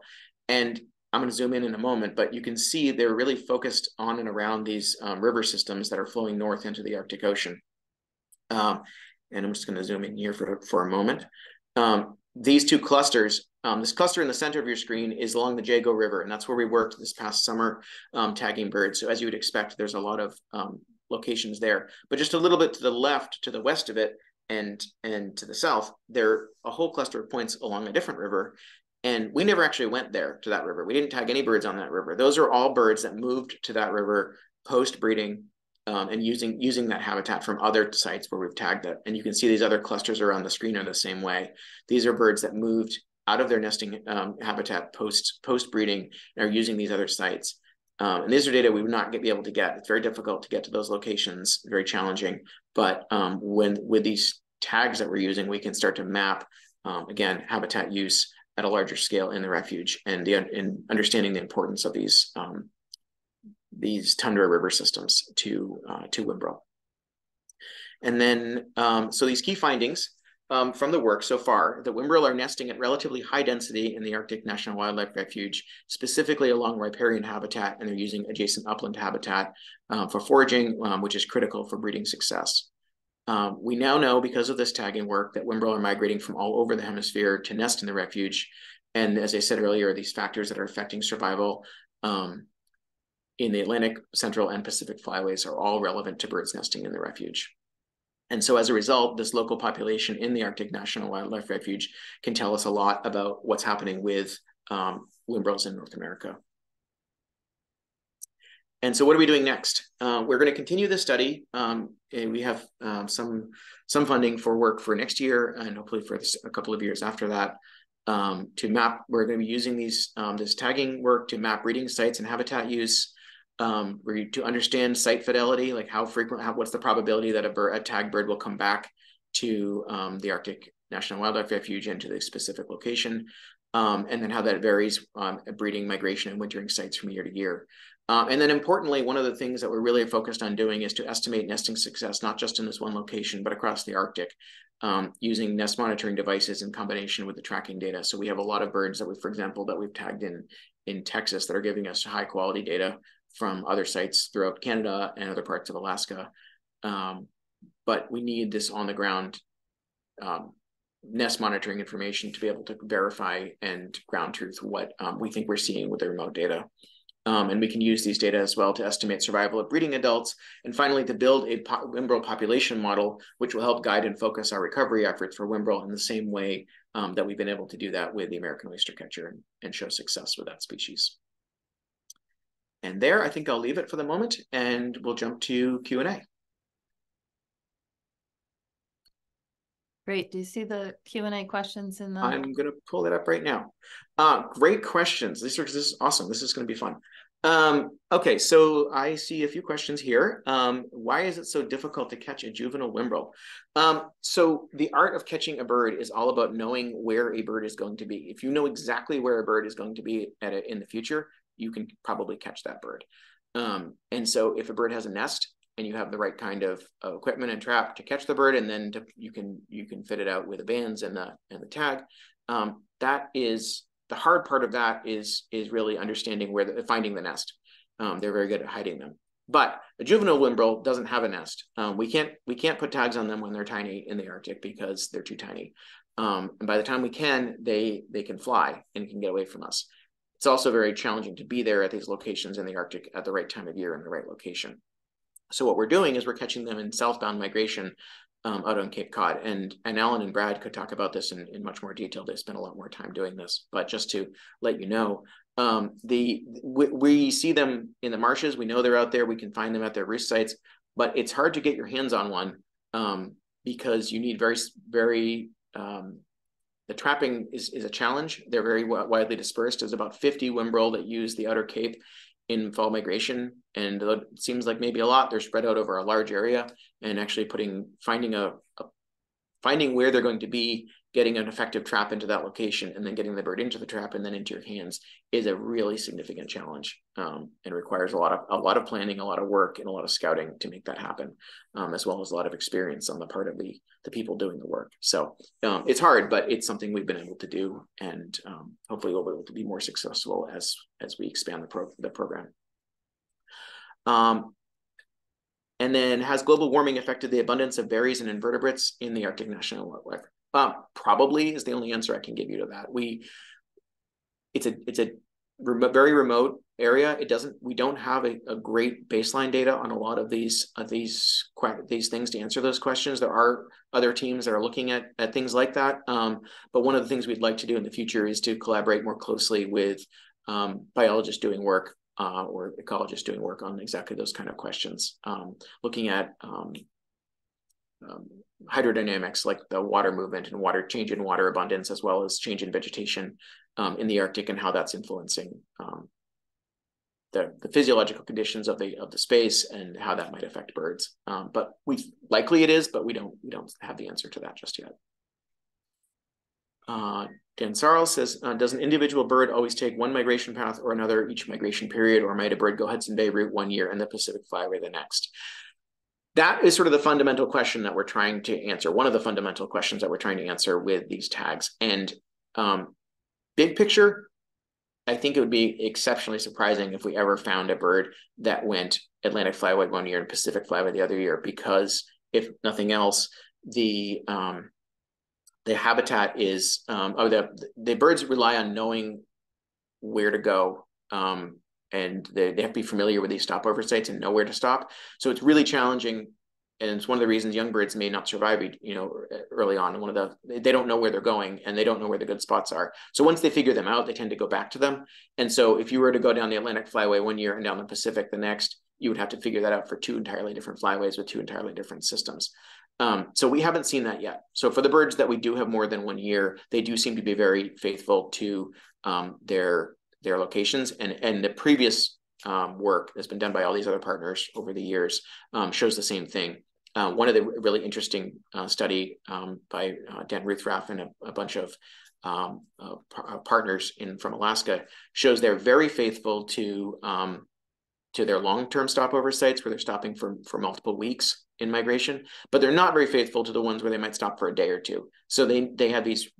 And I'm going to zoom in in a moment, but you can see they're really focused on and around these um, river systems that are flowing north into the Arctic Ocean. and I'm just going to zoom in here for, for a moment. these two clusters um, this cluster in the center of your screen is along the Jago River, and that's where we worked this past summer um, tagging birds. So as you would expect, there's a lot of um, locations there. But just a little bit to the left, to the west of it, and and to the south, there are a whole cluster of points along a different river. And we never actually went there to that river. We didn't tag any birds on that river. Those are all birds that moved to that river post breeding um, and using using that habitat from other sites where we've tagged it. And you can see these other clusters around the screen are the same way. These are birds that moved out of their nesting um, habitat post post breeding and are using these other sites. Um, and these are data we would not get, be able to get. It's very difficult to get to those locations, very challenging. But um, when with these tags that we're using, we can start to map um, again habitat use at a larger scale in the refuge and the in understanding the importance of these um, these tundra river systems to uh, to Whimbrel. And then um, so these key findings um, from the work so far, the Whimbrel are nesting at relatively high density in the Arctic National Wildlife Refuge, specifically along riparian habitat, and they're using adjacent upland habitat uh, for foraging, um, which is critical for breeding success. Um, we now know because of this tagging work that Whimbrel are migrating from all over the hemisphere to nest in the refuge. And as I said earlier, these factors that are affecting survival um, in the Atlantic, Central, and Pacific flyways are all relevant to birds nesting in the refuge. And so as a result, this local population in the Arctic National Wildlife Refuge can tell us a lot about what's happening with um, Whimbrels in North America. And so what are we doing next? Uh, we're going to continue this study. Um, and we have um, some, some funding for work for next year and hopefully for a couple of years after that um, to map. We're going to be using these um, this tagging work to map breeding sites and habitat use um, to understand site fidelity, like how frequent, how, what's the probability that a, bird, a tagged bird will come back to um, the Arctic National Wildlife Refuge and to the specific location, um, and then how that varies um, breeding, migration, and wintering sites from year to year. Uh, and then importantly, one of the things that we're really focused on doing is to estimate nesting success, not just in this one location, but across the Arctic, um, using nest monitoring devices in combination with the tracking data. So we have a lot of birds that we, for example, that we've tagged in in Texas that are giving us high quality data from other sites throughout Canada and other parts of Alaska. Um, but we need this on the ground um, nest monitoring information to be able to verify and ground truth what um, we think we're seeing with the remote data. Um, and we can use these data as well to estimate survival of breeding adults. And finally, to build a po Whimbrel population model, which will help guide and focus our recovery efforts for Whimbrel in the same way um, that we've been able to do that with the American oystercatcher and, and show success with that species. And there, I think I'll leave it for the moment and we'll jump to Q&A. Great. Do you see the Q&A questions in the... I'm going to pull it up right now. Uh, great questions. Are, this is awesome. This is going to be fun. Um, okay, so I see a few questions here. Um, why is it so difficult to catch a juvenile whimbrel? Um, so the art of catching a bird is all about knowing where a bird is going to be. If you know exactly where a bird is going to be at a, in the future, you can probably catch that bird. Um, and so if a bird has a nest, and you have the right kind of equipment and trap to catch the bird, and then to, you can you can fit it out with the bands and the and the tag. Um, that is the hard part of that is is really understanding where the finding the nest. Um, they're very good at hiding them. But a juvenile whimbrel doesn't have a nest. Um, we can't we can't put tags on them when they're tiny in the Arctic because they're too tiny. Um, and by the time we can, they they can fly and can get away from us. It's also very challenging to be there at these locations in the Arctic at the right time of year in the right location. So what we're doing is we're catching them in southbound migration um, out on Cape Cod. And, and Alan and Brad could talk about this in, in much more detail. They spent a lot more time doing this. But just to let you know, um, the we, we, see them in the marshes. We know they're out there. We can find them at their roost sites. But it's hard to get your hands on one um, because you need very, very um, the trapping is, is a challenge. They're very widely dispersed. There's about 50 Whimbrel that use the Outer Cape in fall migration and it seems like maybe a lot they're spread out over a large area and actually putting finding a, a, finding where they're going to be getting an effective trap into that location and then getting the bird into the trap and then into your hands is a really significant challenge um, and requires a lot of a lot of planning a lot of work and a lot of scouting to make that happen um, as well as a lot of experience on the part of the the people doing the work. So um, it's hard but it's something we've been able to do and um, hopefully we'll be able to be more successful as as we expand the, pro the program. Um, and then has global warming affected the abundance of berries and invertebrates in the Arctic National Wildlife uh, probably is the only answer I can give you to that. We, it's a it's a very remote area. It doesn't we don't have a, a great baseline data on a lot of these these these things to answer those questions. There are other teams that are looking at at things like that. Um, but one of the things we'd like to do in the future is to collaborate more closely with um, biologists doing work uh, or ecologists doing work on exactly those kind of questions, um, looking at um, um, hydrodynamics like the water movement and water change in water abundance, as well as change in vegetation um, in the Arctic and how that's influencing um, the, the physiological conditions of the of the space and how that might affect birds. Um, but we likely it is, but we don't we don't have the answer to that just yet. Uh, Dan Sarl says, uh, does an individual bird always take one migration path or another each migration period, or might a bird go Hudson Bay route one year and the Pacific Flyway the next? That is sort of the fundamental question that we're trying to answer. One of the fundamental questions that we're trying to answer with these tags. And um, big picture, I think it would be exceptionally surprising if we ever found a bird that went Atlantic Flyway one year and Pacific Flyway the other year, because if nothing else, the um, the habitat is um, oh the the birds rely on knowing where to go um, and they, they have to be familiar with these stopover sites and know where to stop. So it's really challenging and it's one of the reasons young birds may not survive you know early on. One of the they don't know where they're going and they don't know where the good spots are. So once they figure them out they tend to go back to them. And so if you were to go down the atlantic flyway one year and down the pacific the next you would have to figure that out for two entirely different flyways with two entirely different systems. Um, so we haven't seen that yet. So for the birds that we do have more than one year they do seem to be very faithful to um, their their locations and and the previous um, work that's been done by all these other partners over the years um, shows the same thing. Uh, one of the really interesting uh, study um, by uh, Dan Ruthrauff and a, a bunch of um, uh, uh, partners in from Alaska shows they're very faithful to um, to their long-term stopover sites where they're stopping for for multiple weeks in migration, but they're not very faithful to the ones where they might stop for a day or two. So they they have these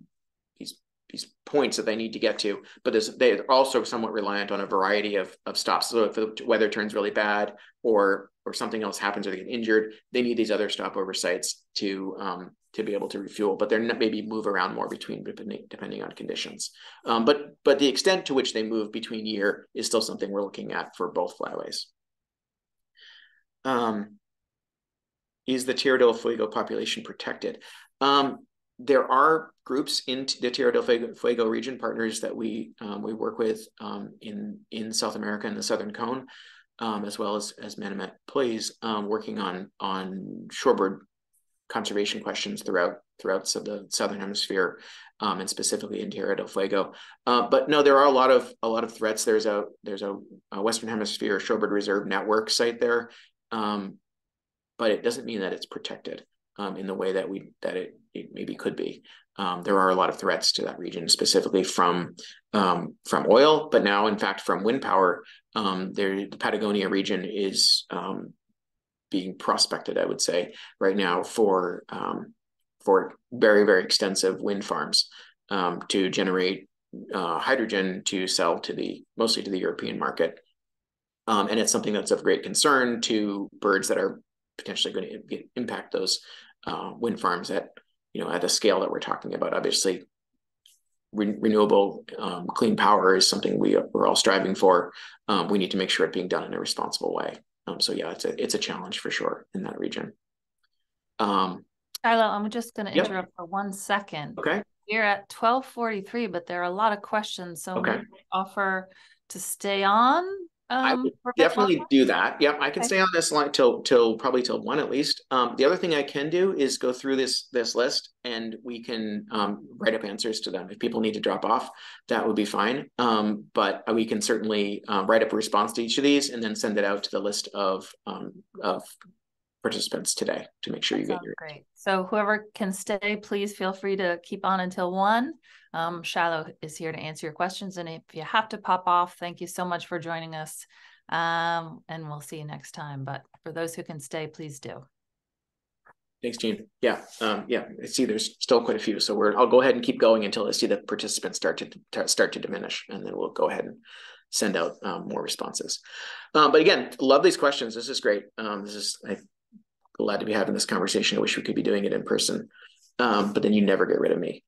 these points that they need to get to, but they're also somewhat reliant on a variety of, of stops. So if the weather turns really bad or or something else happens or they get injured, they need these other stopover sites to um, to be able to refuel. But they're not, maybe move around more between depending, depending on conditions. Um, but but the extent to which they move between year is still something we're looking at for both flyways. Um, is the Tierra del Fuego population protected? Um, there are groups in the Tierra del Fuego region, partners that we um, we work with um, in in South America and the Southern Cone, um, as well as as Manomet plays um, working on on shorebird conservation questions throughout throughout the southern hemisphere, um, and specifically in Tierra del Fuego. Uh, but no, there are a lot of a lot of threats. There's a there's a, a Western Hemisphere shorebird reserve network site there, um, but it doesn't mean that it's protected in the way that we that it it maybe could be. Um, there are a lot of threats to that region, specifically from um, from oil, but now, in fact, from wind power. Um, there, the Patagonia region is um, being prospected, I would say, right now for um, for very very extensive wind farms um, to generate uh, hydrogen to sell to the mostly to the European market, and it's something that's of great concern to birds that are potentially going to impact those uh, wind farms at you know, at the scale that we're talking about. Obviously, re- renewable um, clean power is something we we're all striving for. Um, we need to make sure it's being done in a responsible way. Um, so yeah, it's a it's a challenge for sure in that region. Um, Shiloh, I'm just going to yep. interrupt for one second. Okay. We're at 12:43, but there are a lot of questions, so okay. offer to stay on um, I would definitely do that. Yep, I can okay. stay on this line till till probably till one at least. Um, the other thing I can do is go through this this list, and we can um, write up answers to them. If people need to drop off, that would be fine. Um, but we can certainly um, write up a response to each of these, and then send it out to the list of um, of participants today to make sure that you get your great. So whoever can stay, please feel free to keep on until one. Um, Shiloh is here to answer your questions. And if you have to pop off, thank you so much for joining us. Um, and we'll see you next time. But for those who can stay, please do. Thanks, Jean. Yeah, um, yeah. I see there's still quite a few, so we're. I'll go ahead and keep going until I see the participants start to start to diminish, and then we'll go ahead and send out um, more responses. Um, but again, love these questions. This is great. Um, this is I'm glad to be having this conversation. I wish we could be doing it in person, um, but then you never get rid of me.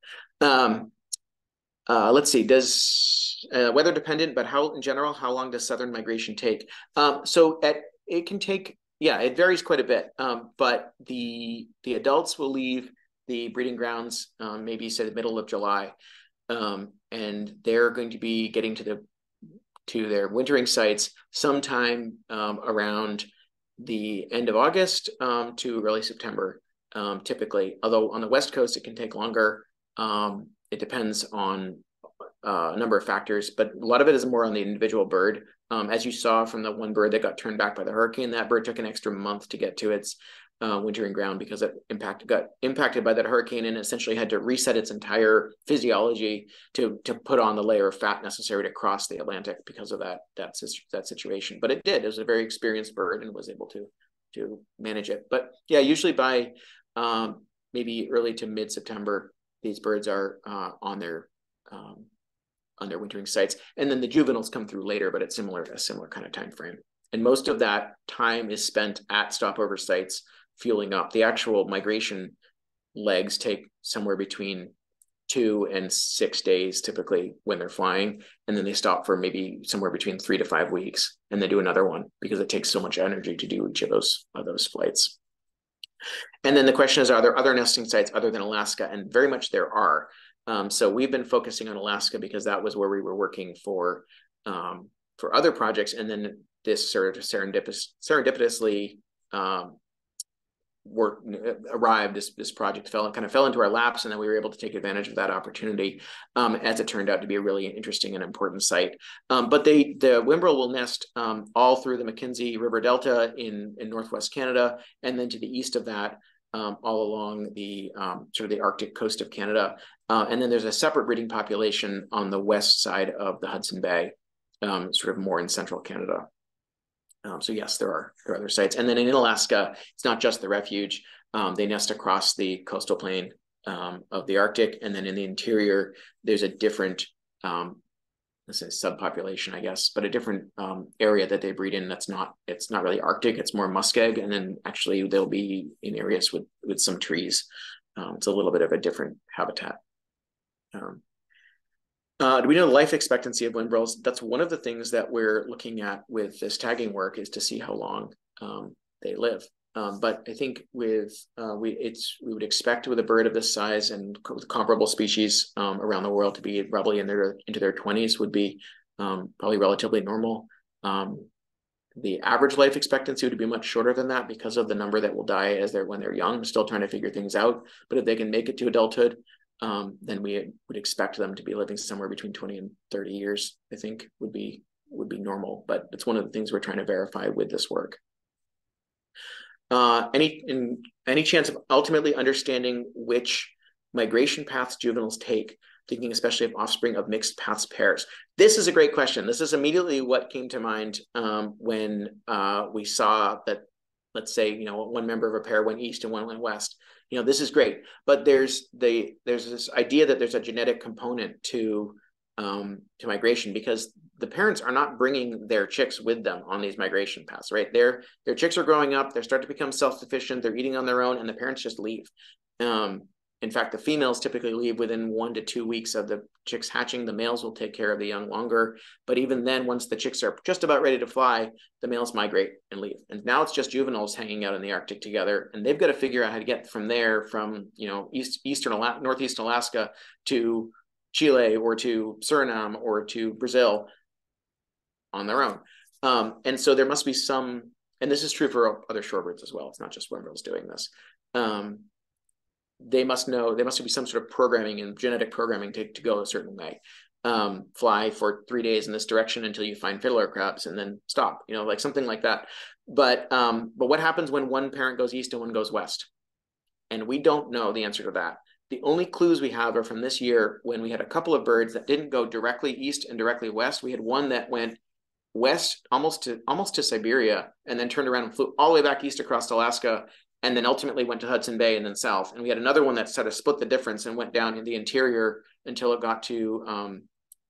Uh, let's see, does uh, weather dependent, but how in general, how long does southern migration take? Um, so at it can take, yeah, it varies quite a bit. Um, but the the adults will leave the breeding grounds um, maybe say the middle of July, um, and they're going to be getting to the to their wintering sites sometime um, around the end of August um, to early September, typically. Although on the West Coast, it can take longer. Um, it depends on uh, a number of factors, but a lot of it is more on the individual bird. Um, as you saw from the one bird that got turned back by the hurricane, that bird took an extra month to get to its uh, wintering ground because it impacted got impacted by that hurricane and essentially had to reset its entire physiology to to put on the layer of fat necessary to cross the Atlantic because of that that that situation. But it did. It was a very experienced bird and was able to to manage it. But yeah, usually by um, maybe early to mid September, these birds are uh, on their um, on their wintering sites, and then the juveniles come through later, but it's similar a similar kind of time frame. And most of that time is spent at stopover sites fueling up. The actual migration legs take somewhere between two and six days typically when they're flying and then they stop for maybe somewhere between three to five weeks and then do another one because it takes so much energy to do each of those of those flights and then the question is are there other nesting sites other than alaska? And very much there are. Um, so we've been focusing on alaska because that was where we were working for um, for other projects. And then this sort of serendipitous, serendipitously um, work arrived this this project fell kind of fell into our laps and then we were able to take advantage of that opportunity um, as it turned out to be a really interesting and important site. Um, but they the whimbrel will nest um, all through the mackenzie river delta in in northwest canada and then to the east of that um, all along the um, sort of the arctic coast of canada. Uh, and then there's a separate breeding population on the west side of the hudson bay um, sort of more in central canada um, so yes, there are there are other sites, and then in Alaska, it's not just the refuge. Um, they nest across the coastal plain um, of the Arctic, and then in the interior, there's a different um, let's say subpopulation, I guess, but a different um, area that they breed in. That's not it's not really Arctic. It's more muskeg, and then actually they'll be in areas with with some trees. Um, it's a little bit of a different habitat. Uh, do we know the life expectancy of whimbrels? That's one of the things that we're looking at with this tagging work is to see how long um, they live. Um, but I think with uh, we it's we would expect with a bird of this size and with comparable species um, around the world to be probably in their into their twenties would be um, probably relatively normal. Um, the average life expectancy would be much shorter than that because of the number that will die as they're when they're young, still trying to figure things out. But if they can make it to adulthood, um, then we would expect them to be living somewhere between 20 and 30 years, I think would be would be normal. But it's one of the things we're trying to verify with this work. Uh, any in, any chance of ultimately understanding which migration paths juveniles take, thinking especially of offspring of mixed paths pairs? This is a great question. This is immediately what came to mind um, when uh, we saw that, let's say, you know, one member of a pair went east and one went west you know this is great. But there's the there's this idea that there's a genetic component to um, to migration because the parents are not bringing their chicks with them on these migration paths right? Their their chicks are growing up they start to become self-sufficient they're eating on their own and the parents just leave. Um, in fact, the females typically leave within one to two weeks of the chicks hatching. The males will take care of the young longer. But even then, once the chicks are just about ready to fly, the males migrate and leave. And now it's just juveniles hanging out in the Arctic together. And they've got to figure out how to get from there, from you know east eastern northeast Alaska to Chile or to Suriname or to Brazil on their own. Um, and so there must be some, and this is true for other shorebirds as well. It's not just whimbrels doing this. Um, they must know there must be some sort of programming and genetic programming to, to go a certain way. Um, fly for three days in this direction until you find fiddler crabs and then stop you know like something like that. But um, but what happens when one parent goes east and one goes west? And we don't know the answer to that. The only clues we have are from this year when we had a couple of birds that didn't go directly east and directly west. We had one that went west almost to almost to siberia and then turned around and flew all the way back east across alaska and then ultimately went to Hudson Bay and then south. And we had another one that sort of split the difference and went down in the interior until it got to um,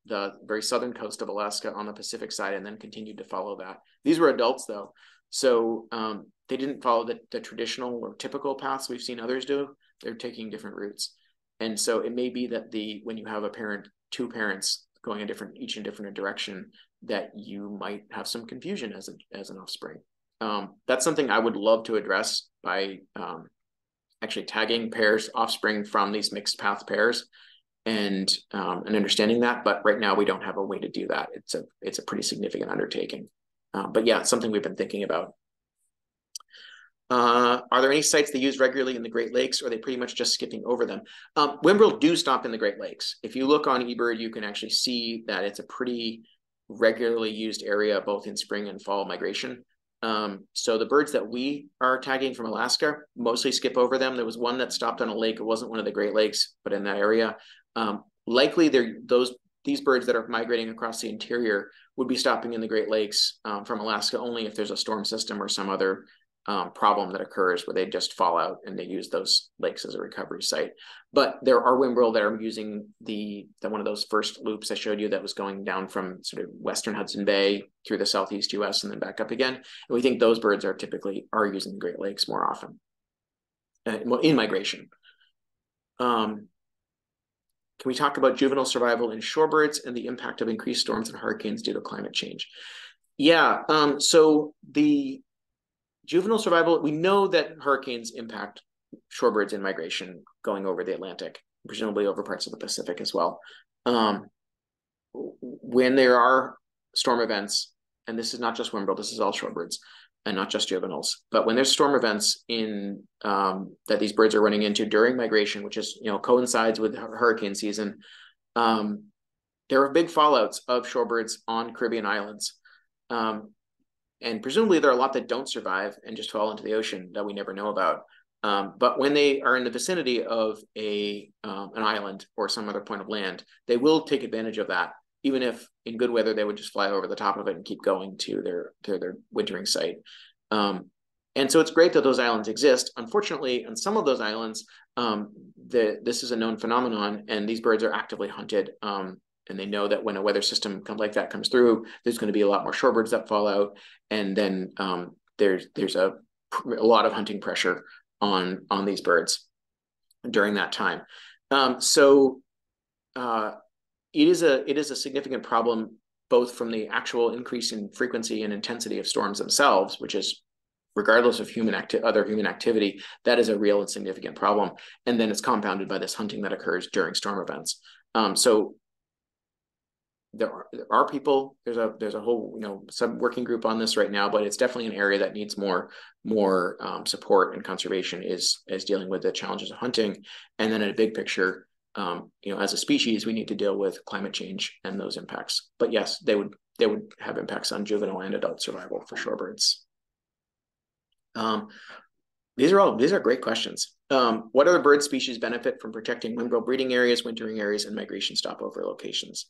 the very southern coast of Alaska on the Pacific side, and then continued to follow that. These were adults though, so um, they didn't follow the, the traditional or typical paths we've seen others do. They're taking different routes, and so it may be that the when you have a parent, two parents going a different each in different direction, that you might have some confusion as a as an offspring. Um, that's something I would love to address by um, actually tagging pairs offspring from these mixed path pairs and um, and understanding that. But right now we don't have a way to do that. It's a it's a pretty significant undertaking. Uh, but yeah, it's something we've been thinking about. Uh, are there any sites they use regularly in the Great Lakes, or are they pretty much just skipping over them? Um, Whimbrel do stop in the Great Lakes. If you look on eBird, you can actually see that it's a pretty regularly used area, both in spring and fall migration. Um, so the birds that we are tagging from Alaska mostly skip over them. There was one that stopped on a lake. It wasn't one of the Great Lakes, but in that area. Um, likely, they're those these birds that are migrating across the interior would be stopping in the Great Lakes um, from Alaska only if there's a storm system or some other um, problem that occurs where they just fall out and they use those lakes as a recovery site. But there are Whimbrel that are using the, the one of those first loops I showed you that was going down from sort of western Hudson Bay through the southeast U.S. and then back up again. And we think those birds are typically are using the Great Lakes more often uh, in migration. Um, can we talk about juvenile survival in shorebirds and the impact of increased storms and hurricanes due to climate change? Yeah, um, so the juvenile survival, we know that hurricanes impact shorebirds in migration going over the Atlantic, presumably over parts of the Pacific as well. Um, when there are storm events, and this is not just Whimbrel, this is all shorebirds and not just juveniles, but when there's storm events in um, that these birds are running into during migration, which is you know coincides with hurricane season, um, there are big fallouts of shorebirds on Caribbean islands. Um, and presumably there are a lot that don't survive and just fall into the ocean that we never know about. Um, but when they are in the vicinity of a um, an island or some other point of land, they will take advantage of that. Even if in good weather they would just fly over the top of it and keep going to their to their wintering site. Um, and so it's great that those islands exist. Unfortunately, on some of those islands, um, the, this is a known phenomenon, and these birds are actively hunted um, and they know that when a weather system like that comes through, there's going to be a lot more shorebirds that fall out, and then um, there's there's a, a lot of hunting pressure on on these birds during that time. Um, so uh, it is a it is a significant problem both from the actual increase in frequency and intensity of storms themselves, which is regardless of human acti- other human activity, that is a real and significant problem. And then it's compounded by this hunting that occurs during storm events. Um, so there are, there are people there's a there's a whole you know sub working group on this right now but it's definitely an area that needs more more um, support and conservation is is dealing with the challenges of hunting. And then in a big picture um, you know as a species we need to deal with climate change and those impacts. But yes they would they would have impacts on juvenile and adult survival for shorebirds um, these are all these are great questions. Um, what other bird species benefit from protecting Whimbrel breeding areas, wintering areas, and migration stopover locations?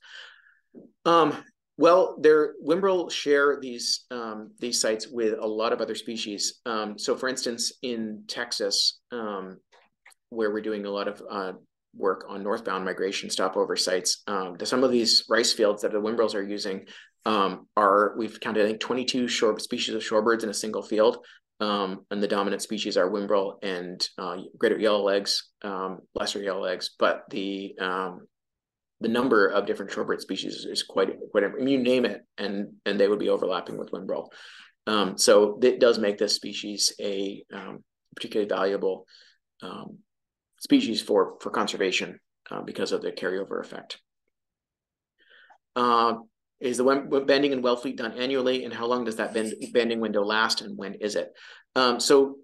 Um, well, their Whimbrel share these um, these sites with a lot of other species. Um, so, for instance, in Texas, um, where we're doing a lot of uh, work on northbound migration stopover sites, um, some of these rice fields that the Whimbrels are using um, are we've counted I think 22 shore species of shorebirds in a single field. Um, and the dominant species are Whimbrel and uh, greater yellowlegs, lesser yellowlegs, but the the number of different shorebird species is quite quite. I mean, you name it, and and they would be overlapping with Whimbrel. Um, so it does make this species a um, particularly valuable um, species for for conservation uh, because of the carryover effect. Uh, is the banding in Wellfleet done annually, and how long does that bend, banding window last, and when is it? Um, so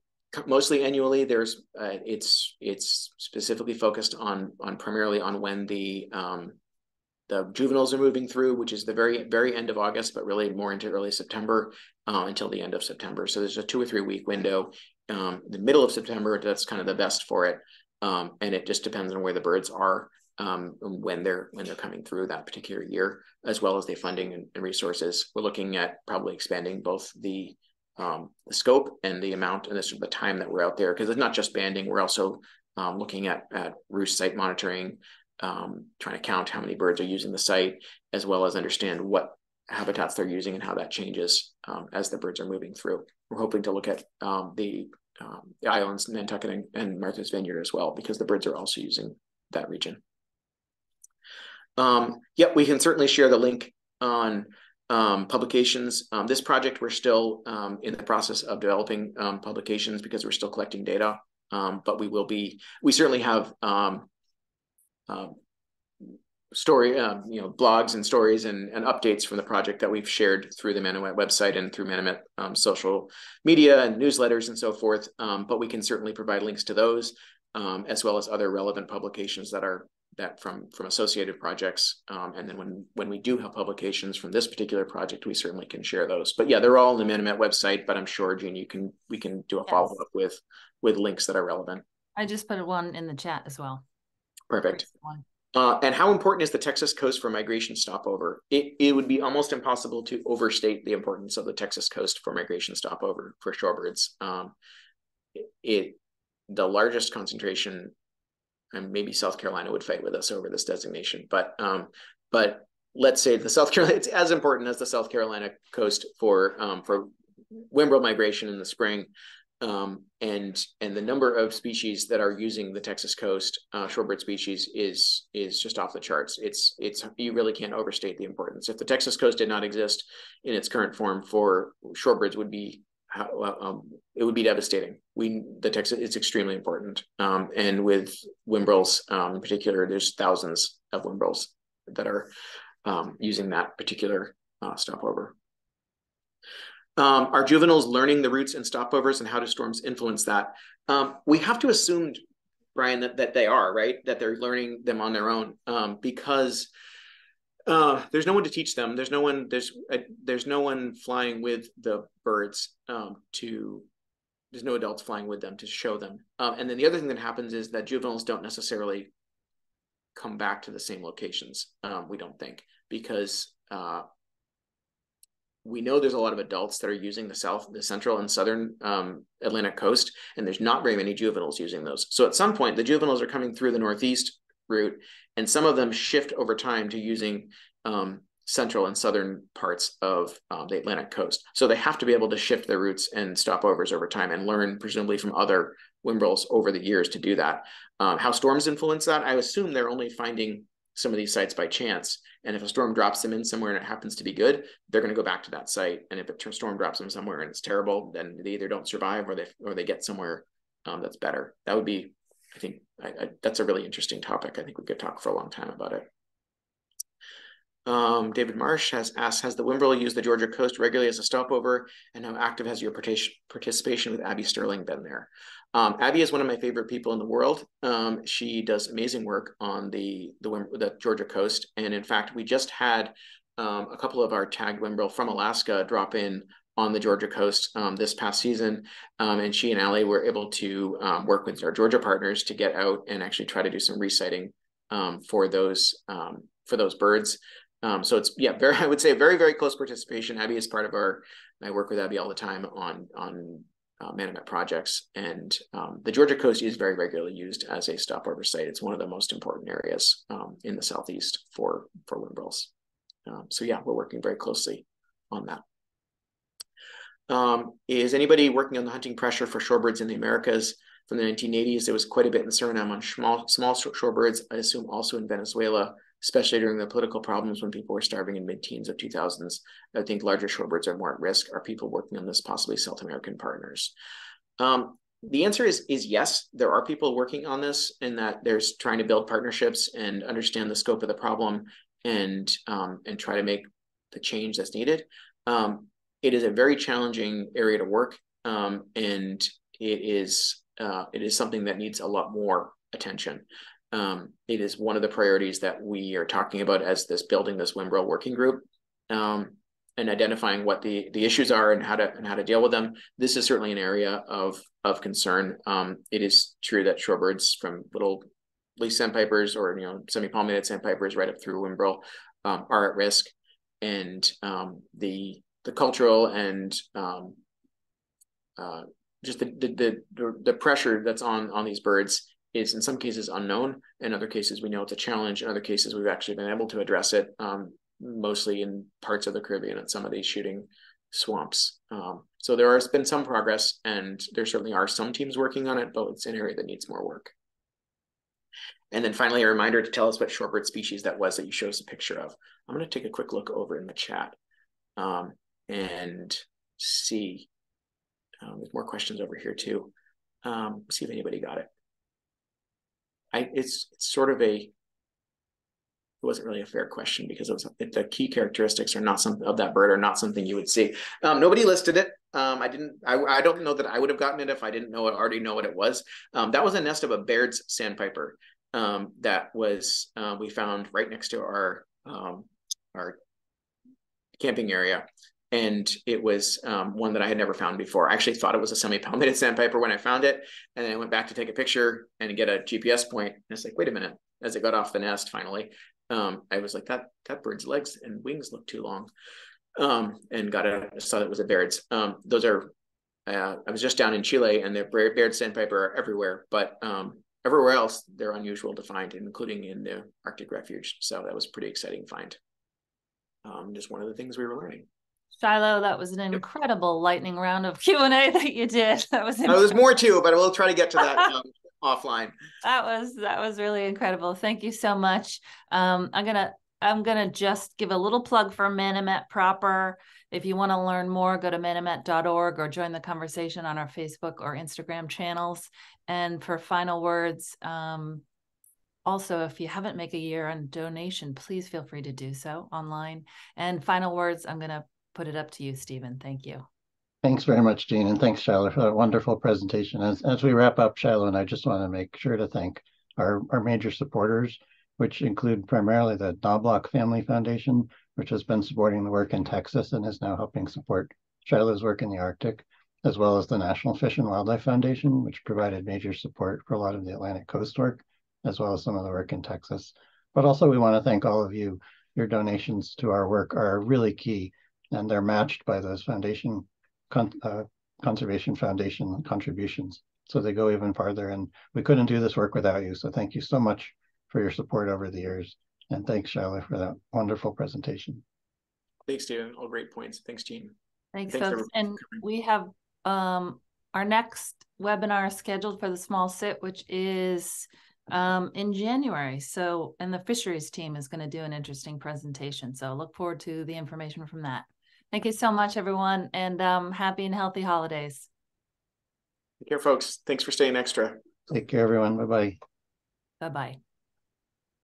mostly annually. There's uh, it's it's specifically focused on on primarily on when the um, the juveniles are moving through, which is the very very end of August, but really more into early September uh, until the end of September. So there's a two or three week window. Um, the middle of September, that's kind of the best for it, um, and it just depends on where the birds are um, when they're when they're coming through that particular year, as well as the funding and, and resources. We're looking at probably expanding both the um, the scope and the amount and the, the time that we're out there because it's not just banding. We're also um, looking at, at roost site monitoring um, trying to count how many birds are using the site as well as understand what habitats they're using and how that changes um, as the birds are moving through. We're hoping to look at um, the, um, the islands nantucket and, and martha's vineyard as well because the birds are also using that region. Yeah, we can certainly share the link on um, publications. Um, this project, we're still um, in the process of developing um, publications because we're still collecting data. Um, but we will be, we certainly have uh, story, um, you know, blogs and stories and, and updates from the project that we've shared through the Manomet website and through Manomet um, social media and newsletters and so forth. Um, but we can certainly provide links to those um, as well as other relevant publications that are that from from associated projects. Um, and then when when we do have publications from this particular project, we certainly can share those. But yeah, they're all on the Manomet website. But I'm sure, Jean, you can we can do a yes. follow up with with links that are relevant. I just put one in the chat as well. Perfect. Uh, and how important is the Texas coast for migration stopover? It, it would be almost impossible to overstate the importance of the Texas coast for migration stopover for shorebirds. Um, it, the largest concentration, and maybe South Carolina would fight with us over this designation, but um, but let's say the South Carolina it's as important as the South Carolina coast for um, for whimbrel migration in the spring um, and and the number of species that are using the Texas coast uh, shorebird species is is just off the charts. It's it's you really can't overstate the importance. If the Texas coast did not exist in its current form, for shorebirds would be um, it would be devastating. We the text it's extremely important, um, and with whimbrels um, in particular, there's thousands of whimbrels that are um, using that particular uh, stopover. Um, are juveniles learning the routes and stopovers and how do storms influence that? Um, we have to assume, Brian, that, that they are, right? That they're learning them on their own because uh, there's no one to teach them. There's no one, there's, uh, there's no one flying with the birds um, to, there's no adults flying with them to show them. Um, and then the other thing that happens is that juveniles don't necessarily come back to the same locations. Um, we don't think because uh, we know there's a lot of adults that are using the south, the central and southern um, Atlantic coast, and there's not very many juveniles using those. So at some point, the juveniles are coming through the northeast route, and some of them shift over time to using um, central and southern parts of um, the Atlantic coast. So they have to be able to shift their routes and stopovers over time and learn, presumably from other whimbrels over the years to do that. Um, how storms influence that? I assume they're only finding some of these sites by chance. And if a storm drops them in somewhere and it happens to be good, they're going to go back to that site. And if a storm drops them somewhere and it's terrible, then they either don't survive or they or they get somewhere um, that's better. That would be, I think, I, I, that's a really interesting topic. I think we could talk for a long time about it. Um, David Marsh has asked, has the Whimbrel used the Georgia coast regularly as a stopover? And how active has your participation with Abby Sterling been there? Um, Abby is one of my favorite people in the world. Um, she does amazing work on the, the, the Georgia coast. And in fact, we just had um, a couple of our tagged Whimbrel from Alaska drop in on the Georgia coast um, this past season. Um, and she and Allie were able to um, work with our Georgia partners to get out and actually try to do some resighting for those for those birds. so it's yeah, very [laughs] I would say very very close participation. Abby is part of our. I work with Abby all the time on on uh, projects. And um, the Georgia coast is very regularly used as a stopover site. It's one of the most important areas um, in the southeast for for. Um, so yeah, we're working very closely on that. Um, is anybody working on the hunting pressure for shorebirds in the Americas from the 1980s? There was quite a bit in Suriname on small small shorebirds. I assume also in Venezuela especially during the political problems when people were starving in mid-teens of 2000s. I think larger shorebirds are more at risk. Are people working on this, possibly South American partners? Um, the answer is is yes. There are people working on this, and that there's trying to build partnerships and understand the scope of the problem, and um, and try to make the change that's needed. Um, it is a very challenging area to work, um, and it is uh, it is something that needs a lot more attention um, it is one of the priorities that we are talking about as this building this Whimbrel working group um, and identifying what the the issues are and how to and how to deal with them. This is certainly an area of of concern. Um, it is true that shorebirds from little least sandpipers or you know semi-palmated sandpipers right up through Whimbrel um, are at risk, and um, the the cultural and um, uh, just the, the the the pressure that's on on these birds is in some cases unknown. In other cases, we know it's a challenge. In other cases, we've actually been able to address it, um, mostly in parts of the Caribbean and some of these shooting swamps. Um, so there has been some progress, and there certainly are some teams working on it, but it's an area that needs more work. And then finally, a reminder to tell us what shorebird species that was that you showed us a picture of. I'm going to take a quick look over in the chat um, and see. Um, there's more questions over here too. Um, see if anybody got it. I it's it's sort of a it wasn't really a fair question because it was the key characteristics are not some of that bird are not something you would see. Um, nobody listed it. Um, I didn't. I, I don't know that I would have gotten it if I didn't know it already know what it was. Um, that was a nest of a Baird's sandpiper um, that was uh, we found right next to our um, our camping area and it was um, one that I had never found before. I actually thought it was a semi-palmated [laughs] sandpiper when I found it, and then I went back to take a picture and get a GPS point. And it's like, wait a minute. As it got off the nest, finally, um, I was like, that that bird's legs and wings look too long, um, and got a saw that it was a Baird's. Um, those are. Uh, I was just down in Chile, and the Baird sandpiper are everywhere, but um, everywhere else they're unusual to find, including in the Arctic refuge. So that was pretty exciting find. Um, just one of the things we were learning. Shiloh, that was an incredible lightning round of [laughs] Q and A that you did. [laughs] That was. Oh, there's more too, but we'll try to get to that [laughs] um, offline. That was that was really incredible. Thank you so much. Um, I'm gonna I'm gonna just give a little plug for Manomet proper. If you want to learn more, go to manomet.org or join the conversation on our Facebook or Instagram channels. And for final words, um, also, if you haven't make a year on donation, please feel free to do so online. And final words, I'm going to put it up to you, Stephen. Thank you. Thanks very much, Jean, and thanks, Shiloh, for that wonderful presentation. As, as we wrap up, Shiloh, and I just want to make sure to thank our, our major supporters, which include primarily the Knobloch Family Foundation, which has been supporting the work in Texas and is now helping support Shiloh's work in the Arctic, as well as the National Fish and Wildlife Foundation, which provided major support for a lot of the Atlantic coast work, as well as some of the work in Texas. But also we want to thank all of you. Your donations to our work are really key and they're matched by those foundation con uh, conservation foundation contributions. So they go even farther and we couldn't do this work without you. So thank you so much for your support over the years. And thanks, Shiloh, for that wonderful presentation. Thanks, Stephen. All great points. Thanks, Jean. Thanks, Thanks folks. And we have um, our next webinar scheduled for the small sit, which is um, in January. So, and the fisheries team is going to do an interesting presentation. So look forward to the information from that. Thank you so much, everyone, and um, happy and healthy holidays. Take care, folks. Thanks for staying extra. Take care, everyone. Bye bye. Bye bye.